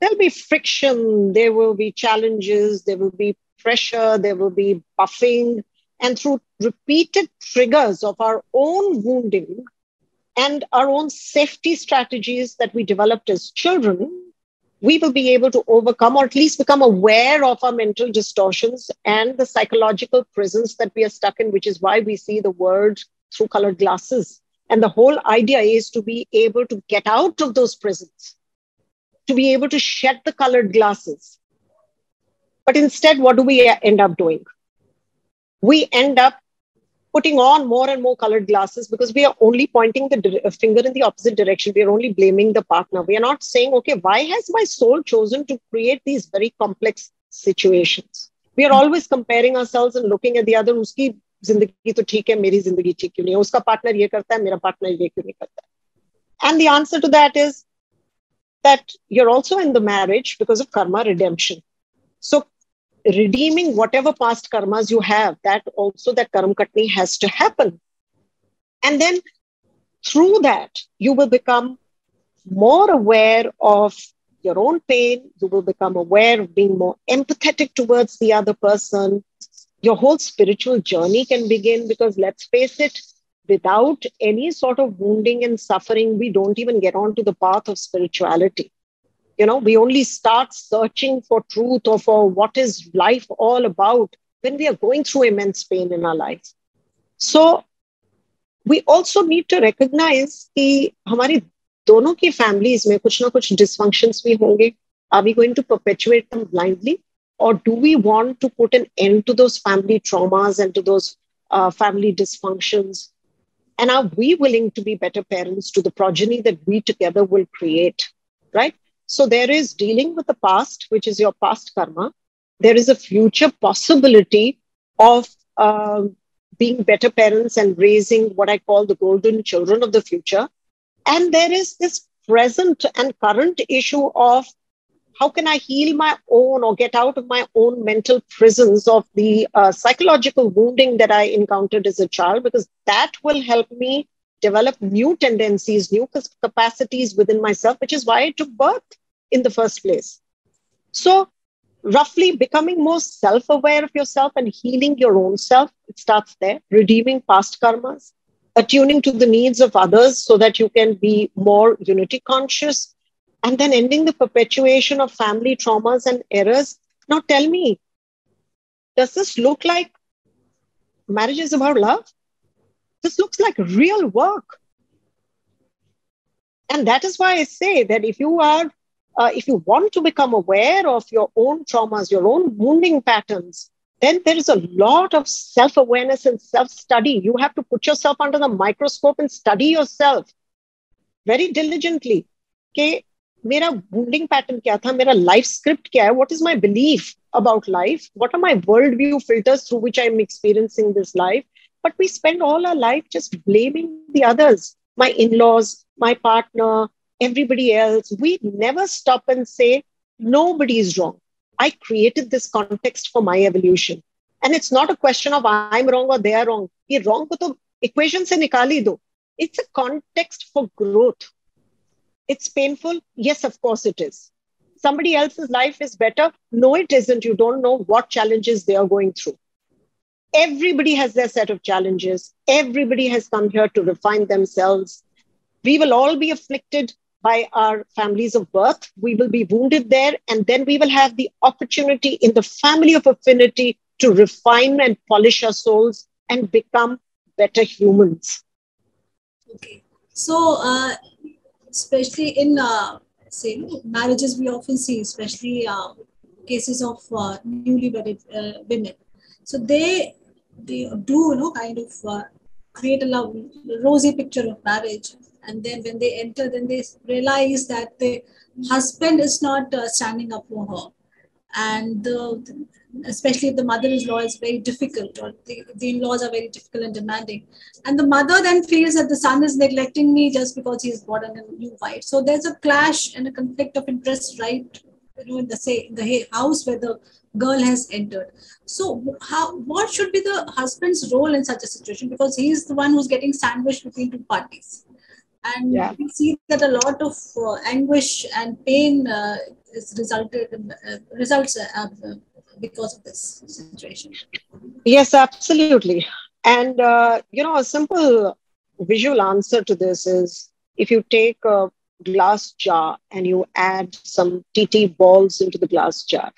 there'll be friction, there will be challenges, there will be pressure, there will be buffing. And through repeated triggers of our own wounding and our own safety strategies that we developed as children, we will be able to overcome or at least become aware of our mental distortions and the psychological prisons that we are stuck in, which is why we see the world through colored glasses. And the whole idea is to be able to get out of those prisons, to be able to shed the colored glasses. But instead, what do we end up doing? We end up putting on more and more colored glasses because we are only pointing the uh, finger in the opposite direction. We are only blaming the partner. We are not saying, okay, why has my soul chosen to create these very complex situations? We are always comparing ourselves and looking at the other. Uski जिंदगी तो ठीक है मेरी जिंदगी ठीक क्यों नहीं है उसका पार्टनर ये करता है मेरा पार्टनर ये क्यों नहीं करता है and the answer to that is that you're also in the marriage because of karma redemption. So redeeming whatever past karmas you have that also that karma katni has to happen. And then through that you will become more aware of your own pain. You will become aware of being more empathetic towards the other person. Your whole spiritual journey can begin because let's face it, without any sort of wounding and suffering, we don't even get onto the path of spirituality. You know, we only start searching for truth or for what is life all about when we are going through immense pain in our lives. So we also need to recognize कि हमारी दोनों की families में कुछ ना कुछ dysfunctions भी होंगे. Are we going to perpetuate them blindly? or do we want to put an end to those family traumas and to those uh, family dysfunctions and are we willing to be better parents to the progeny that we together will create right? So there is dealing with the past which is your past karma. There is a future possibility of uh, being better parents and raising what i call the golden children of the future. And there is this present and current issue of how can I heal my own or get out of my own mental prisons of the uh, psychological wounding that I encountered as a child? Because that will help me develop new tendencies, new capacities within myself, which is why I took birth in the first place. So, roughly becoming more self aware of yourself and healing your own self, it starts there, redeeming past karmas, attuning to the needs of others so that you can be more unity conscious and then ending the perpetuation of family traumas and errors. Now tell me, does this look like marriage is about love? This looks like real work. And that is why I say that if you are, uh, if you want to become aware of your own traumas, your own wounding patterns, then there is a lot of self awareness and self study. You have to put yourself under the microscope and study yourself very diligently. Okay, मेरा wounding pattern क्या था मेरा life script क्या है what is my belief about life what are my worldview filters through which i'm experiencing this life but we spend all our life just blaming the others my in-laws my partner everybody else we never stop and say nobody is wrong i created this context for my evolution and it's not a question of i'm wrong or they are wrong ये wrong को तो equation से निकाल ही दो it's a context for growth it's painful. Yes, of course it is. Somebody else's life is better. No, it isn't. You don't know what challenges they are going through. Everybody has their set of challenges. Everybody has come here to refine themselves. We will all be afflicted by our families of birth. We will be wounded there. And then we will have the opportunity in the family of affinity to refine and polish our souls and become better humans. Okay. So, uh, especially in uh, say marriages we often see especially uh, cases of uh, newly wedded uh, women. So they they do you know kind of uh, create a love, rosy picture of marriage. And then when they enter then they realize that the husband is not uh, standing up for her. And the, especially if the mother-in-law is very difficult or the, the in-laws are very difficult and demanding. And the mother then feels that the son is neglecting me just because he's bought a new wife. So there's a clash and a conflict of interest right you know in the say the house where the girl has entered. So how what should be the husband's role in such a situation? Because he's the one who's getting sandwiched between two parties. And yeah. we see that a lot of uh, anguish and pain uh, is resulted uh, results uh, because of this situation. Yes, absolutely. And, uh, you know, a simple visual answer to this is if you take a glass jar and you add some TT balls into the glass jar,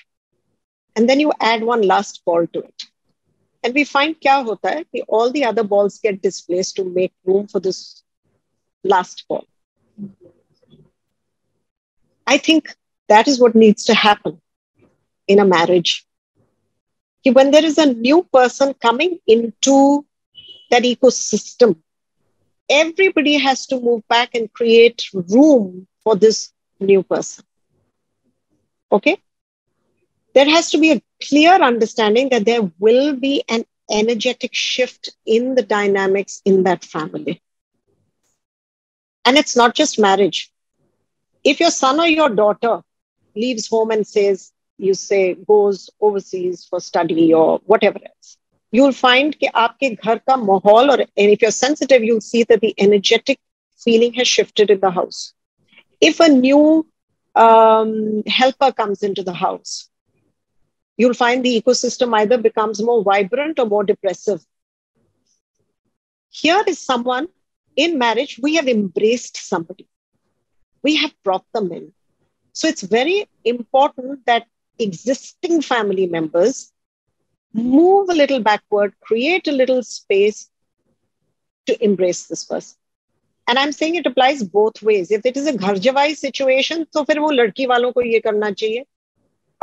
and then you add one last ball to it. And we find kya hota hai, ki all the other balls get displaced to make room for this last ball. I think that is what needs to happen in a marriage when there is a new person coming into that ecosystem, everybody has to move back and create room for this new person. Okay? There has to be a clear understanding that there will be an energetic shift in the dynamics in that family. And it's not just marriage. If your son or your daughter leaves home and says, you say goes overseas for study or whatever else you'll find कि आपके घर का माहौल और and if you're sensitive you'll see that the energetic feeling has shifted in the house if a new um, helper comes into the house you'll find the ecosystem either becomes more vibrant or more depressive here is someone in marriage we have embraced somebody we have brought them in so it's very important that existing family members, move a little backward, create a little space to embrace this person. And I'm saying it applies both ways. If it is a gharjawai situation, तो फिर वो लड़की वालों को ये करना चाहिए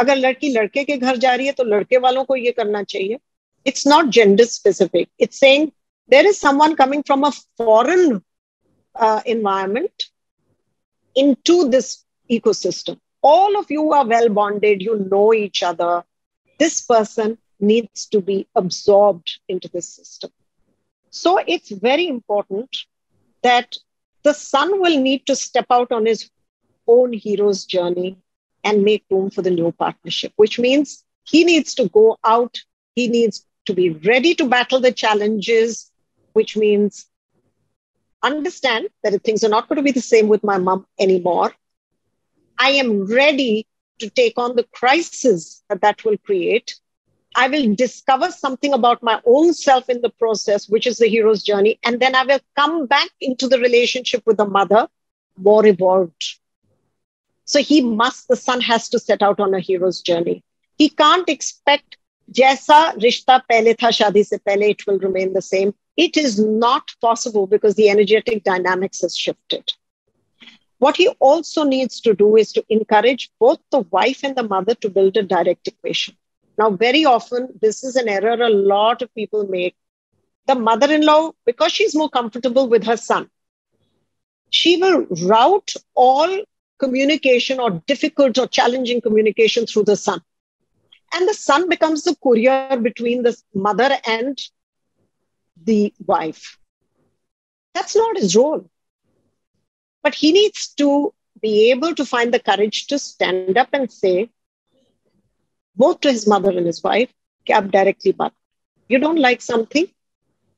अगर लड़की लड़के के घर जा रही है तो लड़के वालों को ये करना चाहिए it's not gender specific it's saying there is someone coming from a foreign uh, environment into this ecosystem all of you are well bonded, you know each other. This person needs to be absorbed into this system. So it's very important that the son will need to step out on his own hero's journey and make room for the new partnership, which means he needs to go out, he needs to be ready to battle the challenges, which means understand that things are not going to be the same with my mom anymore. I am ready to take on the crisis that that will create. I will discover something about my own self in the process, which is the hero's journey. And then I will come back into the relationship with the mother more evolved. So he must, the son has to set out on a hero's journey. He can't expect jaisa rishta pehle tha shadi se pehle, it will remain the same. It is not possible because the energetic dynamics has shifted. What he also needs to do is to encourage both the wife and the mother to build a direct equation. Now, very often, this is an error a lot of people make. The mother in law, because she's more comfortable with her son, she will route all communication or difficult or challenging communication through the son. And the son becomes the courier between the mother and the wife. That's not his role. But he needs to be able to find the courage to stand up and say, both to his mother and his wife, Ab directly but you don't like something,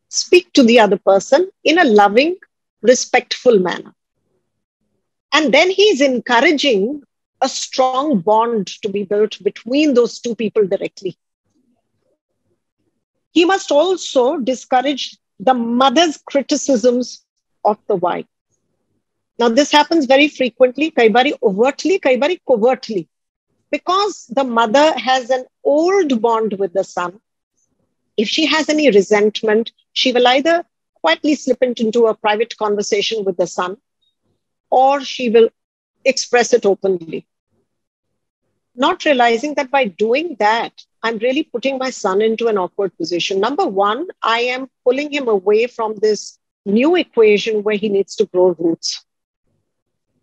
speak to the other person in a loving, respectful manner. And then he's encouraging a strong bond to be built between those two people directly. He must also discourage the mother's criticisms of the wife. Now, this happens very frequently, kaibari overtly, kaibari covertly, because the mother has an old bond with the son. If she has any resentment, she will either quietly slip it into a private conversation with the son or she will express it openly. Not realizing that by doing that, I'm really putting my son into an awkward position. Number one, I am pulling him away from this new equation where he needs to grow roots.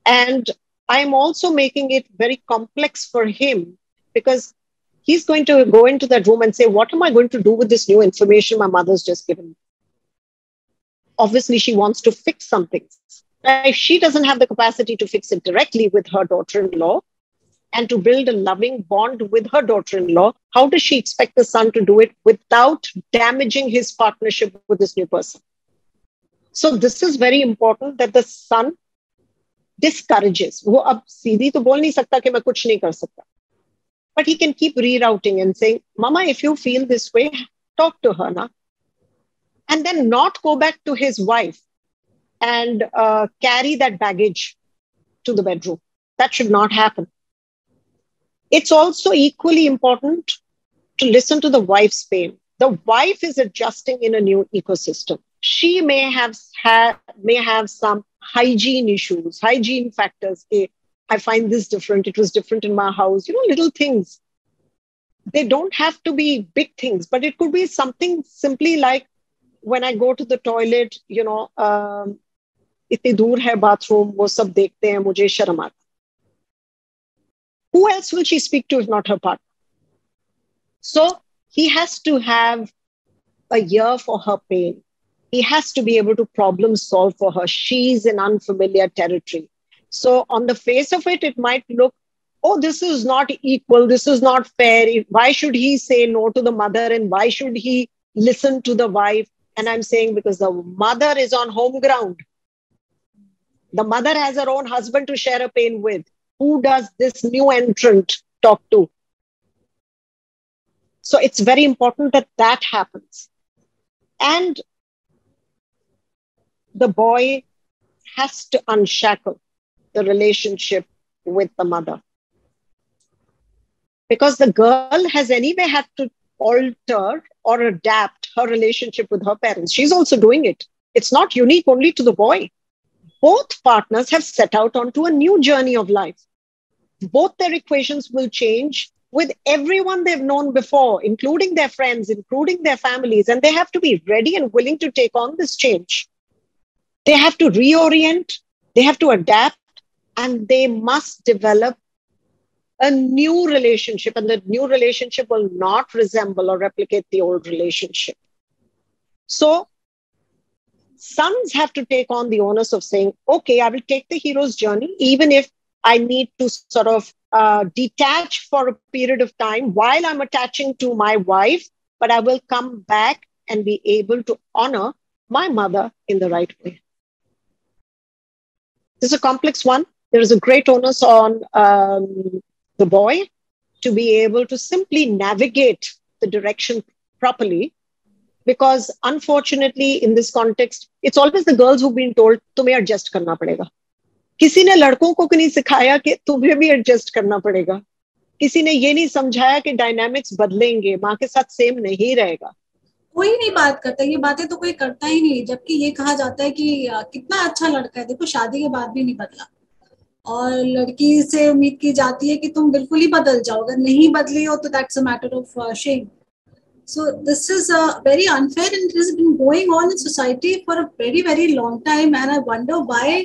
And I'm also making it very complex for him because he's going to go into that room and say, What am I going to do with this new information my mother's just given me? Obviously, she wants to fix something. If she doesn't have the capacity to fix it directly with her daughter in law and to build a loving bond with her daughter in law, how does she expect the son to do it without damaging his partnership with this new person? So, this is very important that the son discourages. वो अब सीधी तो बोल नहीं सकता कि मैं कुछ नहीं कर सकता. But he can keep rerouting and saying, Mama, if you feel this way, talk to her now. And then not go back to his wife and uh, carry that baggage to the bedroom. That should not happen. It's also equally important to listen to the wife's pain. The wife is adjusting in a new ecosystem. She may have ha- may have some hygiene issues, hygiene factors. Hey, I find this different. It was different in my house. You know, little things. They don't have to be big things, but it could be something simply like when I go to the toilet, you know, um, इतनी दूर है bathroom वो सब देखते हैं मुझे शर्म आता who else will she speak to if not her partner so he has to have a year for her pain he has to be able to problem solve for her she's in unfamiliar territory so on the face of it it might look oh this is not equal this is not fair why should he say no to the mother and why should he listen to the wife and i'm saying because the mother is on home ground the mother has her own husband to share a pain with. Who does this new entrant talk to? So it's very important that that happens. And the boy has to unshackle the relationship with the mother. Because the girl has anyway had to alter or adapt her relationship with her parents. She's also doing it. It's not unique only to the boy both partners have set out onto a new journey of life. Both their equations will change with everyone they've known before, including their friends, including their families, and they have to be ready and willing to take on this change. They have to reorient, they have to adapt, and they must develop a new relationship, and the new relationship will not resemble or replicate the old relationship. So, sons have to take on the onus of saying, okay, I will take the hero's journey, even if I need to sort of uh, detach for a period of time while I'm attaching to my wife, but I will come back and be able to honor my mother in the right way. This is a complex one. There is a great onus on um, the boy to be able to simply navigate the direction properly because unfortunately in this context it's always the girls who've been told तुम्हें adjust करना पड़ेगा किसी ने लड़कों को नहीं सिखाया कि तुम्हें भी एडजस्ट करना पड़ेगा किसी ने ये नहीं समझाया कि डायनामिक्स बदलेंगे माँ के साथ सेम नहीं रहेगा कोई नहीं बात करता, ये बातें तो कोई करता ही नहीं, जबकि ये कहा जाता है कि कितना अच्छा लड़का है, देखो शादी के बाद भी नहीं बदला। और लड़की से उम्मीद की जाती है कि तुम बिल्कुल ही बदल जाओ, अगर नहीं बदली हो तो that's a matter of shame so this is a very unfair and it is been going on in society for a very very long time and I wonder why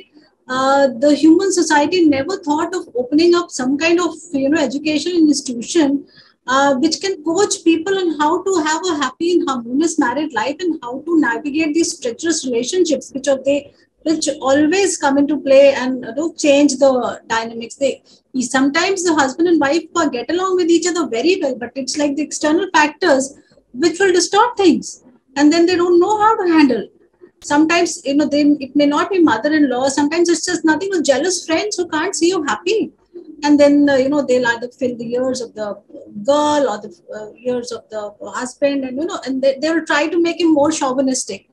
the human society never thought of opening up some kind of you know education institution uh, which can coach people on how to have a happy and harmonious married life and how to navigate these treacherous relationships which are they which always come into play and uh, do change the dynamics. They sometimes the husband and wife get along with each other very well, but it's like the external factors which will distort things, and then they don't know how to handle. Sometimes you know they it may not be mother-in-law. Sometimes it's just nothing but jealous friends who can't see you happy, and then uh, you know they'll either fill the ears of the girl or the uh, ears of the husband, and you know, and they, they will try to make him more chauvinistic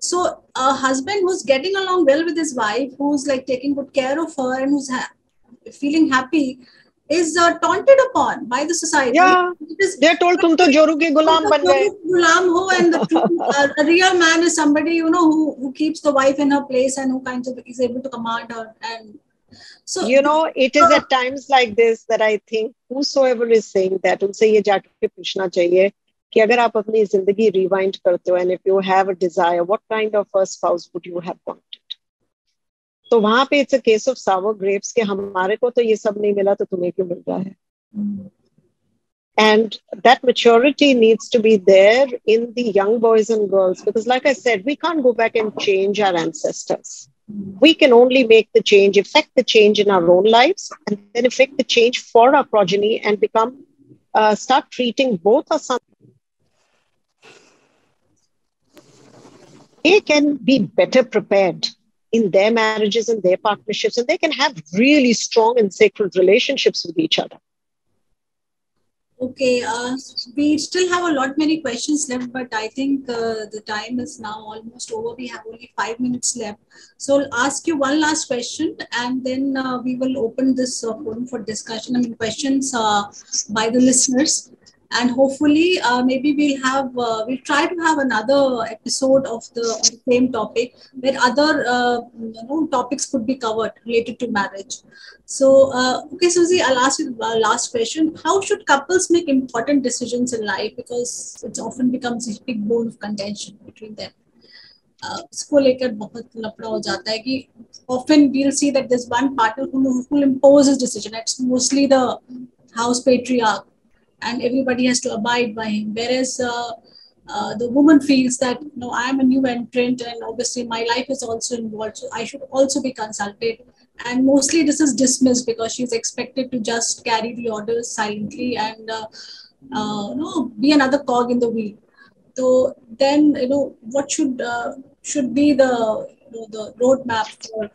so a husband who's getting along well with his wife, who's like taking good care of her and who's ha- feeling happy, is uh, taunted upon by the society. Yeah, they're told tum to joru ke gulam ban gaye. Gulam ho, and the true, *laughs* uh, a real man is somebody you know who who keeps the wife in her place and who kind of is able to command her. And so you know, it is at times like this that I think whosoever is saying that unse ye jaake पूछना चाहिए कि अगर आप अपनी ज़िंदगी rewind करते हो and if you have a desire what kind of a spouse would you have wanted तो वहाँ पे it's a case of sour grapes के हमारे को तो ये सब नहीं मिला तो तुम्हें क्यों मिल रहा है And that maturity needs to be there in the young boys and girls because, like I said, we can't go back and change our ancestors. We can only make the change, effect the change in our own lives, and then effect the change for our progeny and become, uh, start treating both our sons they can be better prepared in their marriages and their partnerships, and they can have really strong and sacred relationships with each other. Okay, uh, we still have a lot many questions left, but I think uh, the time is now almost over. We have only five minutes left. So I'll ask you one last question, and then uh, we will open this uh, forum for discussion. I mean, questions uh, by the listeners and hopefully uh, maybe we'll have uh, we'll try to have another episode of the, the same topic where other uh, you know, topics could be covered related to marriage. So uh, okay Suzy i'll ask you the last question. How should couples make important decisions in life? Because it often becomes a big bone of contention between them. इसको लेकर बहुत लफड़ा हो जाता है कि often we'll see that there's one partner who, who imposes decision. It's mostly the house patriarch and everybody has to abide by him. Whereas uh, uh, the woman feels that no, I'm a new entrant, and obviously my life is also involved, so I should also be consulted. And mostly this is dismissed because she's expected to just carry the orders silently and uh, uh, be another cog in the wheel. So then, you know, what should uh, should be the you know, the roadmap for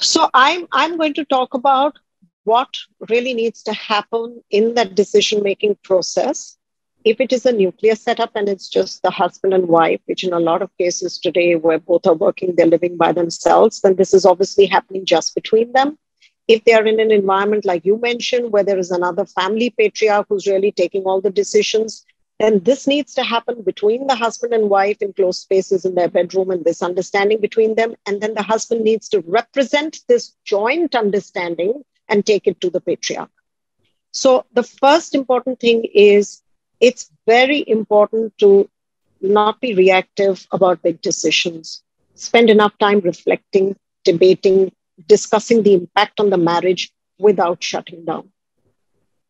so I'm I'm going to talk about what really needs to happen in that decision making process. If it is a nuclear setup and it's just the husband and wife, which in a lot of cases today where both are working, they're living by themselves, then this is obviously happening just between them. If they are in an environment like you mentioned, where there is another family patriarch who's really taking all the decisions, then this needs to happen between the husband and wife in closed spaces in their bedroom and this understanding between them. And then the husband needs to represent this joint understanding and take it to the patriarch. So, the first important thing is it's very important to not be reactive about big decisions. Spend enough time reflecting, debating, discussing the impact on the marriage without shutting down.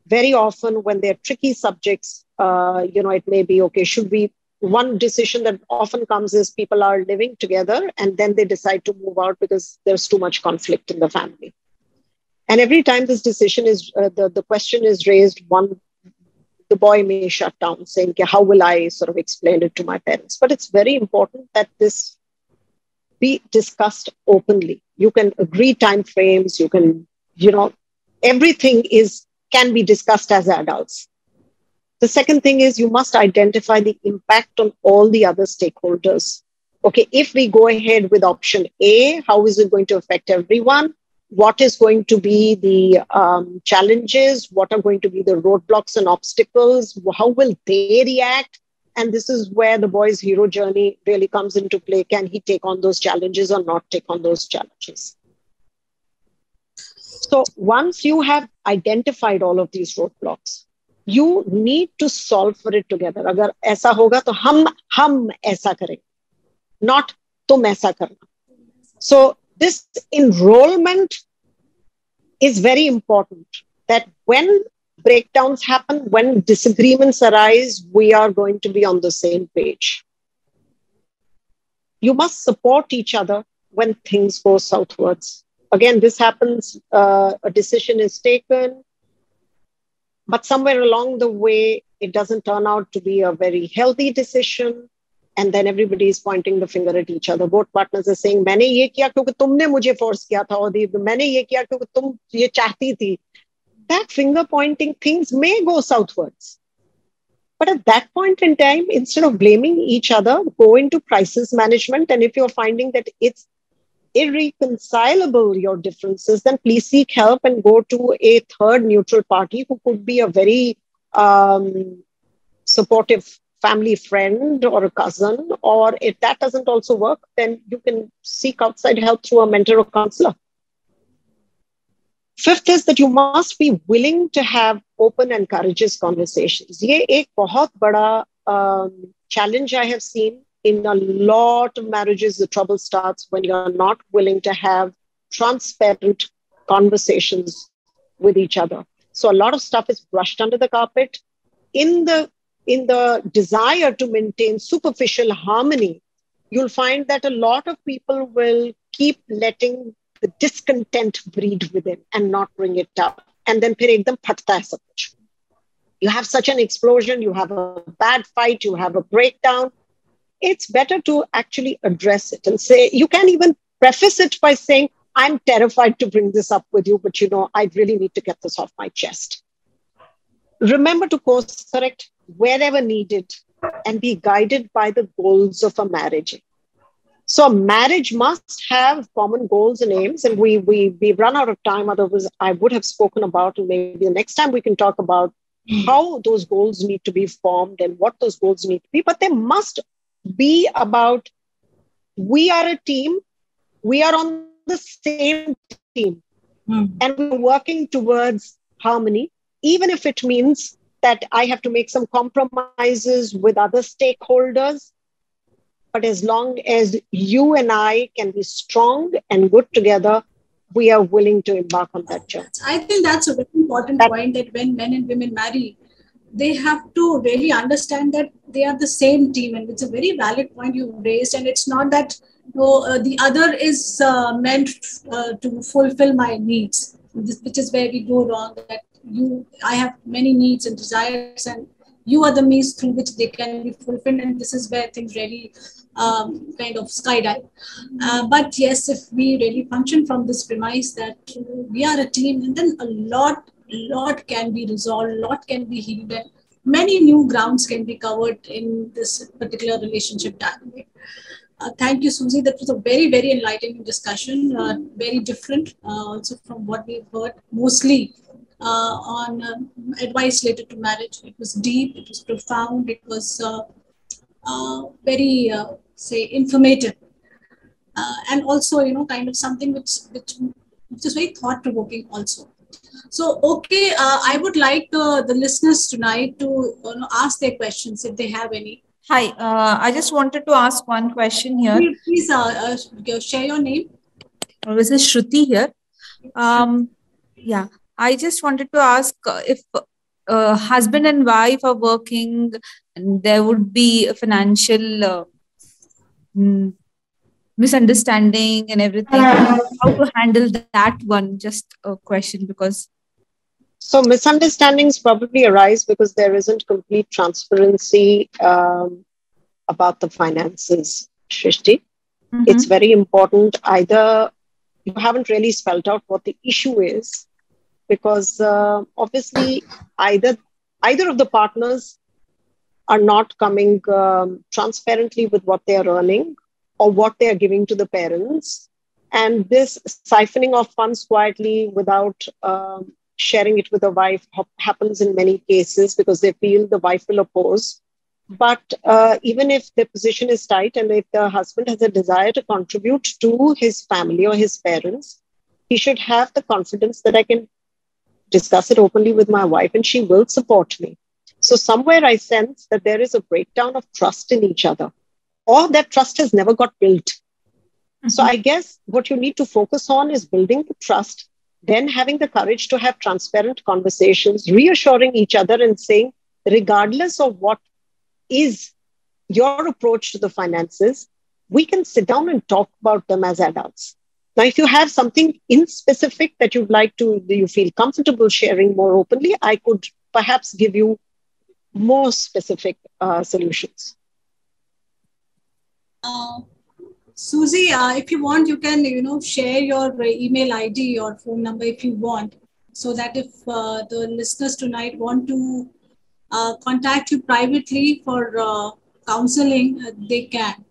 Very often, when they're tricky subjects, uh, you know, it may be okay, should we? One decision that often comes is people are living together and then they decide to move out because there's too much conflict in the family. And every time this decision is, uh, the, the question is raised, one, the boy may shut down saying, how will I sort of explain it to my parents? But it's very important that this be discussed openly. You can agree time frames, you can, you know, everything is can be discussed as adults. The second thing is you must identify the impact on all the other stakeholders. Okay, if we go ahead with option A, how is it going to affect everyone? what is going to be the um, challenges, what are going to be the roadblocks and obstacles, how will they react? And this is where the boy's hero journey really comes into play. Can he take on those challenges or not take on those challenges? So once you have identified all of these roadblocks, you need to solve for it together. अगर ऐसा होगा तो हम हम ऐसा करेंगे, not तुम ऐसा करना. So this enrollment is very important. That when breakdowns happen, when disagreements arise, we are going to be on the same page. You must support each other when things go southwards. Again, this happens, uh, a decision is taken, but somewhere along the way, it doesn't turn out to be a very healthy decision And then everybody is pointing the finger at each other. Both partners are saying, मैंने ये किया क्योंकि तुमने मुझे force किया था और मैंने ये किया क्योंकि तुम ये चाहती थी that finger pointing things may go southwards. But at that point in time, instead of blaming each other, go into crisis management. And if you're finding that it's irreconcilable, your differences, then please seek help and go to a third neutral party who could be a very um, supportive family friend or a cousin. Or if that doesn't also work, then you can seek outside help through a mentor or counselor. Fifth is that you must be willing to have open and courageous conversations. ये एक बहुत बड़ा um, challenge I have seen in a lot of marriages. The trouble starts when you're not willing to have transparent conversations with each other. So a lot of stuff is brushed under the carpet. In the in the desire to maintain superficial harmony, you'll find that a lot of people will keep letting the discontent breed within and not bring it up. And then फिर एकदम फटता है सब कुछ. You have such an explosion, you have a bad fight, you have a breakdown. It's better to actually address it and say, you can even preface it by saying, I'm terrified to bring this up with you, but you know, I really need to get this off my chest. Remember to course correct wherever needed and be guided by the goals of a marriage. So marriage must have common goals and aims, and we we we run out of time. Otherwise, I would have spoken about, and maybe the next time we can talk about how those goals need to be formed and what those goals need to be. But they must be about we are a team, we are on the same team, mm. and we're working towards harmony, even if it means that I have to make some compromises with other stakeholders but as long as you and I can be strong and good together, we are willing to embark on that journey. I think that's a very important that, point that when men and women marry, they have to really understand that they are the same team. And it's a very valid point you raised. And it's not that no, uh, the other is uh, meant uh, to fulfill my needs, which is where we go wrong. That you, I have many needs and desires, and you are the means through which they can be fulfilled. And this is where things really um, kind of skydive. Uh, but yes, if we really function from this premise that we are a team, and then a lot, lot can be resolved, lot can be healed, and many new grounds can be covered in this particular relationship dynamic. Uh, thank you, Suzy. That was a very, very enlightening discussion, uh, very different uh, also from what we've heard, mostly uh, on um, advice related to marriage. It was deep, it was profound, it was uh, uh, very uh, say informative. Uh, and also you know kind of something which which, which is very thought provoking also. So okay i would like the listeners tonight to you know, ask their questions if they have any. Hi i just wanted to ask one question here. Please share your name. This is shruti here. Um yeah i just wanted to ask if uh, husband and wife are working there would be a financial uh, mm, misunderstanding and everything how to handle that one just a question because so misunderstandings probably arise because there isn't complete transparency um, about the finances Shrishti. Mm-hmm. it's very important either you haven't really spelled out what the issue is because uh, obviously either either of the partners are not coming um, transparently with what they are earning or what they are giving to the parents. And this siphoning of funds quietly without um, sharing it with the wife happens in many cases because they feel the wife will oppose. But uh, even if the position is tight and if the husband has a desire to contribute to his family or his parents he should have the confidence that I can discuss it openly with my wife and she will support me. So somewhere I sense that there is a breakdown of trust in each other, or that trust has never got built. Mm-hmm. So I guess what you need to focus on is building the trust, then having the courage to have transparent conversations, reassuring each other and saying, regardless of what is your approach to the finances, we can sit down and talk about them as adults. Now, if you have something in specific that you'd like to, you feel comfortable sharing more openly, I could perhaps give you more specific uh, solutions. Uh, Suzy, uh, if you want, you can you know share your email ID or phone number if you want, so that if uh, the listeners tonight want to uh, contact you privately for uh, counseling, they can.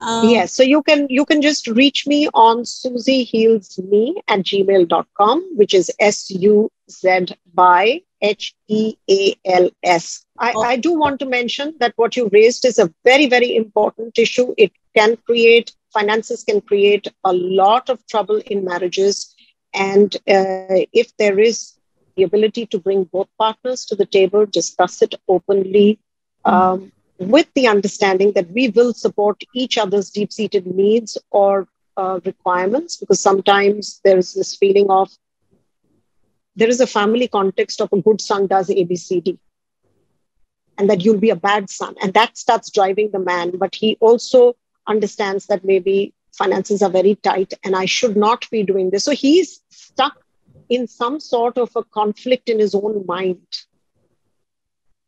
Um, yes, so you can you can just reach me on Suzy Heals Me at gmail.com, which is S U Z by H E A L S. I, oh. I do want to mention that what you raised is a very, very important issue. It can create, finances can create a lot of trouble in marriages. And uh, if there is the ability to bring both partners to the table, discuss it openly, um, with the understanding that we will support each other's deep seated needs or uh, requirements, because sometimes there's this feeling of there is a family context of a good son does ABCD, and that you'll be a bad son. And that starts driving the man. But he also understands that maybe finances are very tight and I should not be doing this. So he's stuck in some sort of a conflict in his own mind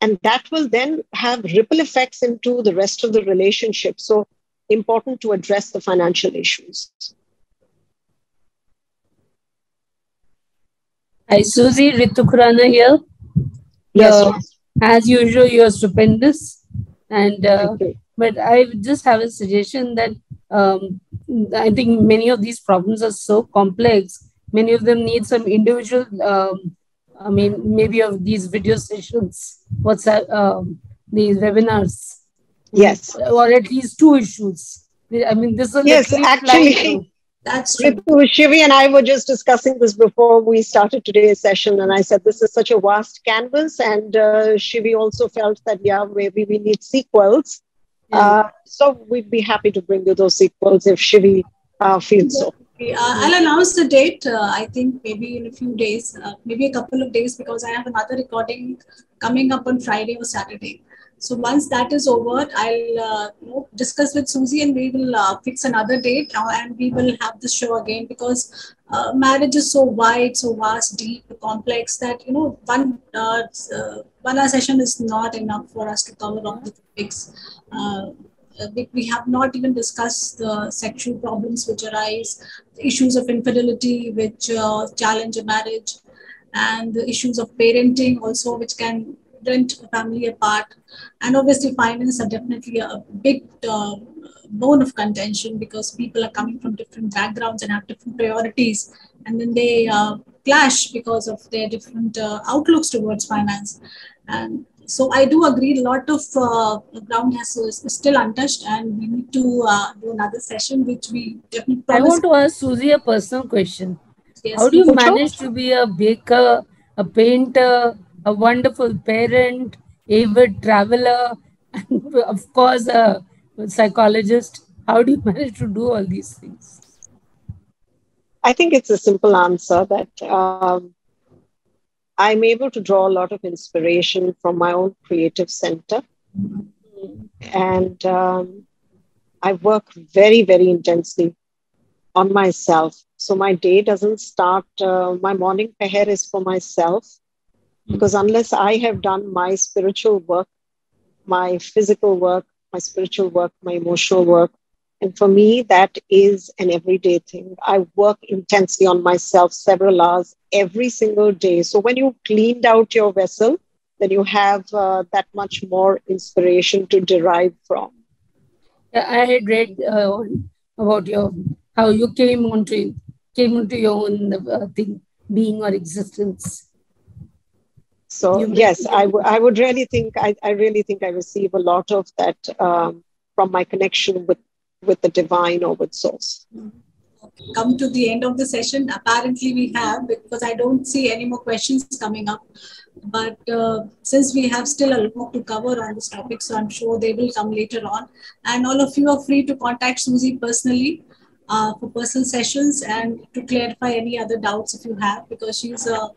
and that will then have ripple effects into the rest of the relationship. So important to address the financial issues. Hi Suzy. Ritu Khurana here. Yes uh, as usual you're stupendous. And uh, but i just have a suggestion that um, i think many of these problems are so complex. Many of them need some individual um, I mean, maybe of these video sessions, what's that, um, these webinars. Yes. Or at least two issues. I mean, this is yes, actually. That's true. Shivi and I were just discussing this before we started today's session, and I said this is such a vast canvas, and uh, Shivi also felt that yeah, maybe we need sequels. Yeah. Uh, so we'd be happy to bring you those sequels if Shivi uh, feels so. Uh, I'll announce the date. Uh, I think maybe in a few days, uh, maybe a couple of days, because I have another recording coming up on Friday or Saturday. So once that is over, I'll uh, discuss with Suzy and we will uh, fix another date and we will have the show again because marriage is so wide, so vast, deep, complex that you know one one session is not enough for us to cover all the topics we, have not even discussed the sexual problems which arise, issues of infidelity which uh, challenge a marriage, and the issues of parenting also which can rent a family apart. And obviously, finance are definitely a big uh, bone of contention because people are coming from different backgrounds and have different priorities, and then they uh, clash because of their different uh, outlooks towards finance. And so I do agree. A lot of uh, ground has is still untouched, and we need to uh, do another session, which we definitely. Promise. I want to ask Suzy a personal question. Yes, How do you manage to be a baker, a painter, a wonderful parent, avid traveler, and of course a psychologist? How do you *laughs* manage to do all these things? I think it's a simple answer that um, I'm able to draw a lot of inspiration from my own creative center. And um, I work very, very intensely on myself. So my day doesn't start, uh, my morning prayer is for myself. Because unless I have done my spiritual work, my physical work, my spiritual work, my emotional work, and for me, that is an everyday thing. I work intensely on myself several hours every single day. So when you cleaned out your vessel, then you have uh, that much more inspiration to derive from. I had read uh, about your how you came onto came into your own uh, thing, being or existence. So you yes, I, w- I would really think I, I really think I receive a lot of that um, from my connection with with the divine or with source. come to the end of the session. Apparently, we have because I don't see any more questions coming up. But uh, since we have still a lot to cover on this topic, so I'm sure they will come later on. And all of you are free to contact Suzy personally uh, for personal sessions and to clarify any other doubts if you have, because she's a,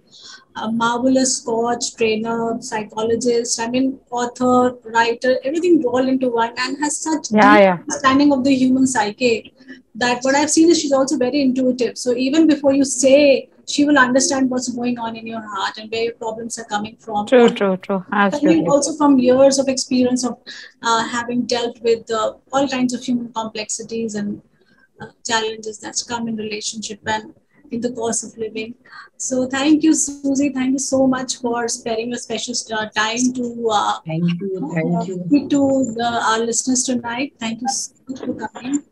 a marvelous coach, trainer, psychologist, I mean, author, writer, everything rolled into one and has such yeah, yeah. understanding of the human psyche that what I've seen is she's also very intuitive. So even before you say, she will understand what's going on in your heart and where your problems are coming from. True, true, true. Absolutely. Also from years of experience of uh, having dealt with uh, all kinds of human complexities and challenges that come in relationship and in the course of living. So thank you, Suzy. Thank you so much for sparing your special uh, time to uh, thank you, thank you. Uh, to the, our listeners tonight. Thank you so for coming.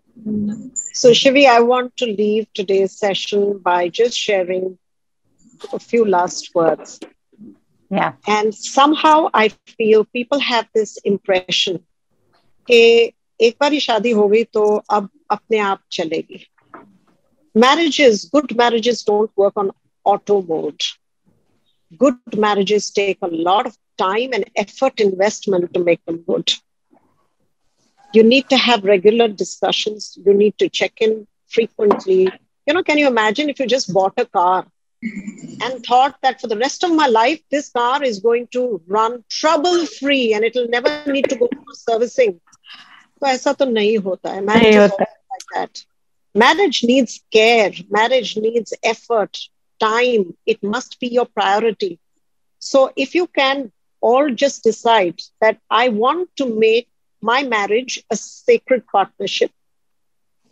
So Shivi, I want to leave today's session by just sharing a few last words. Yeah. And somehow I feel people have this impression कि एक बार शादी हो गई अपने आप चलेगी marriages good marriages don't work on auto mode good marriages take a lot of time and effort investment to make them good you need to have regular discussions you need to check in frequently you know can you imagine if you just bought a car and thought that for the rest of my life this car is going to run trouble free and it'll never need to go for servicing तो ऐसा तो नहीं होता है marriage is like that marriage needs care marriage needs effort time it must be your priority so if you can all just decide that i want to make my marriage a sacred partnership.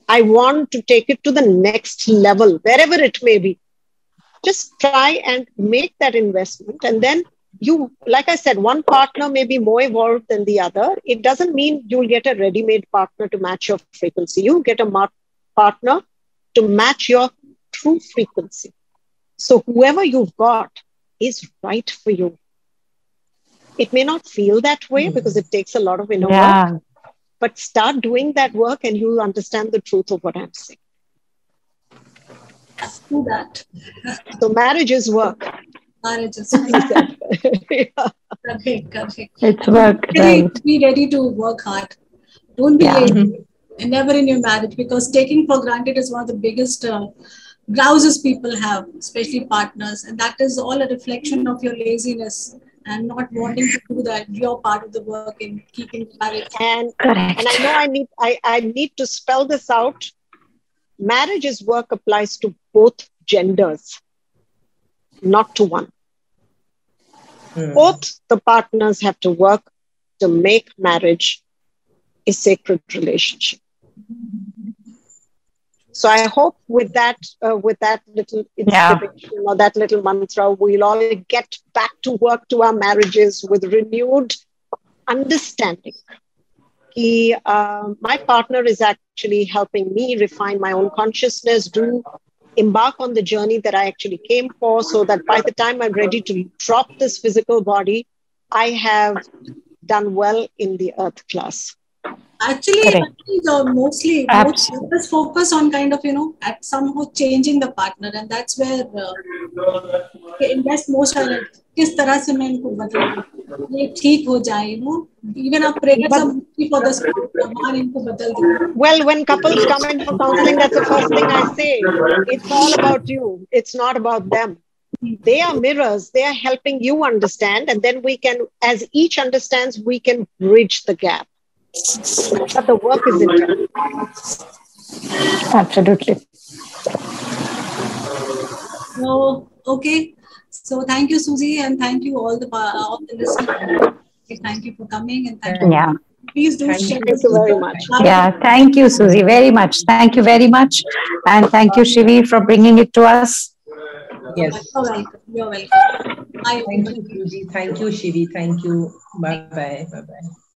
I want to take it to the next level, wherever it may be. Just try and make that investment. And then you, like I said, one partner may be more evolved than the other. It doesn't mean you'll get a ready made partner to match your frequency. You get a mar- partner to match your true frequency. So whoever you've got is right for you. It may not feel that way mm. because it takes a lot of inner yeah. work, but start doing that work and you'll understand the truth of what I'm saying. Do that. so marriage is work. Marriage is work. yeah. Correct, correct. It's work. Be ready, right. be ready to work hard. Don't be yeah. lazy. And never in your marriage because taking for granted is one of the biggest uh, grouses people have, especially partners. And that is all a reflection of your laziness and not wanting to do that you're part of the work in keeping marriage and Correct. and i know i need I, I need to spell this out Marriage is work applies to both genders not to one hmm. both the partners have to work to make marriage a sacred relationship so I hope with that, uh, with that little inspiration yeah. or that little mantra, we'll all get back to work to our marriages with renewed understanding. He, uh, my partner is actually helping me refine my own consciousness, do embark on the journey that I actually came for, so that by the time I'm ready to drop this physical body, I have done well in the earth class. Actually, uh, mostly most focus, focus on kind of you know at somehow changing the partner, and that's where uh, invest most time. किस तरह से मैं इनको बदलूं ये ठीक हो जाए no even our prayers are mostly for the भगवान इनको बदल दे well when couples come in for counseling that's the first thing i say it's all about you it's not about them they are mirrors they are helping you understand and then we can as each understands we can bridge the gap but the work is internal. Absolutely. So, okay. so thank you, Suzy, and thank you all the all the listeners. Thank you for coming and thank you. Yeah. Please do thank share. Thank you very much. Yeah, thank you, Suzy, very much. Thank you very much. And thank you, Shivi, for bringing it to us. Yes. You're welcome. You're welcome. Thank you, Suzy. Thank you, Shivi. Thank you. Bye bye. Bye bye.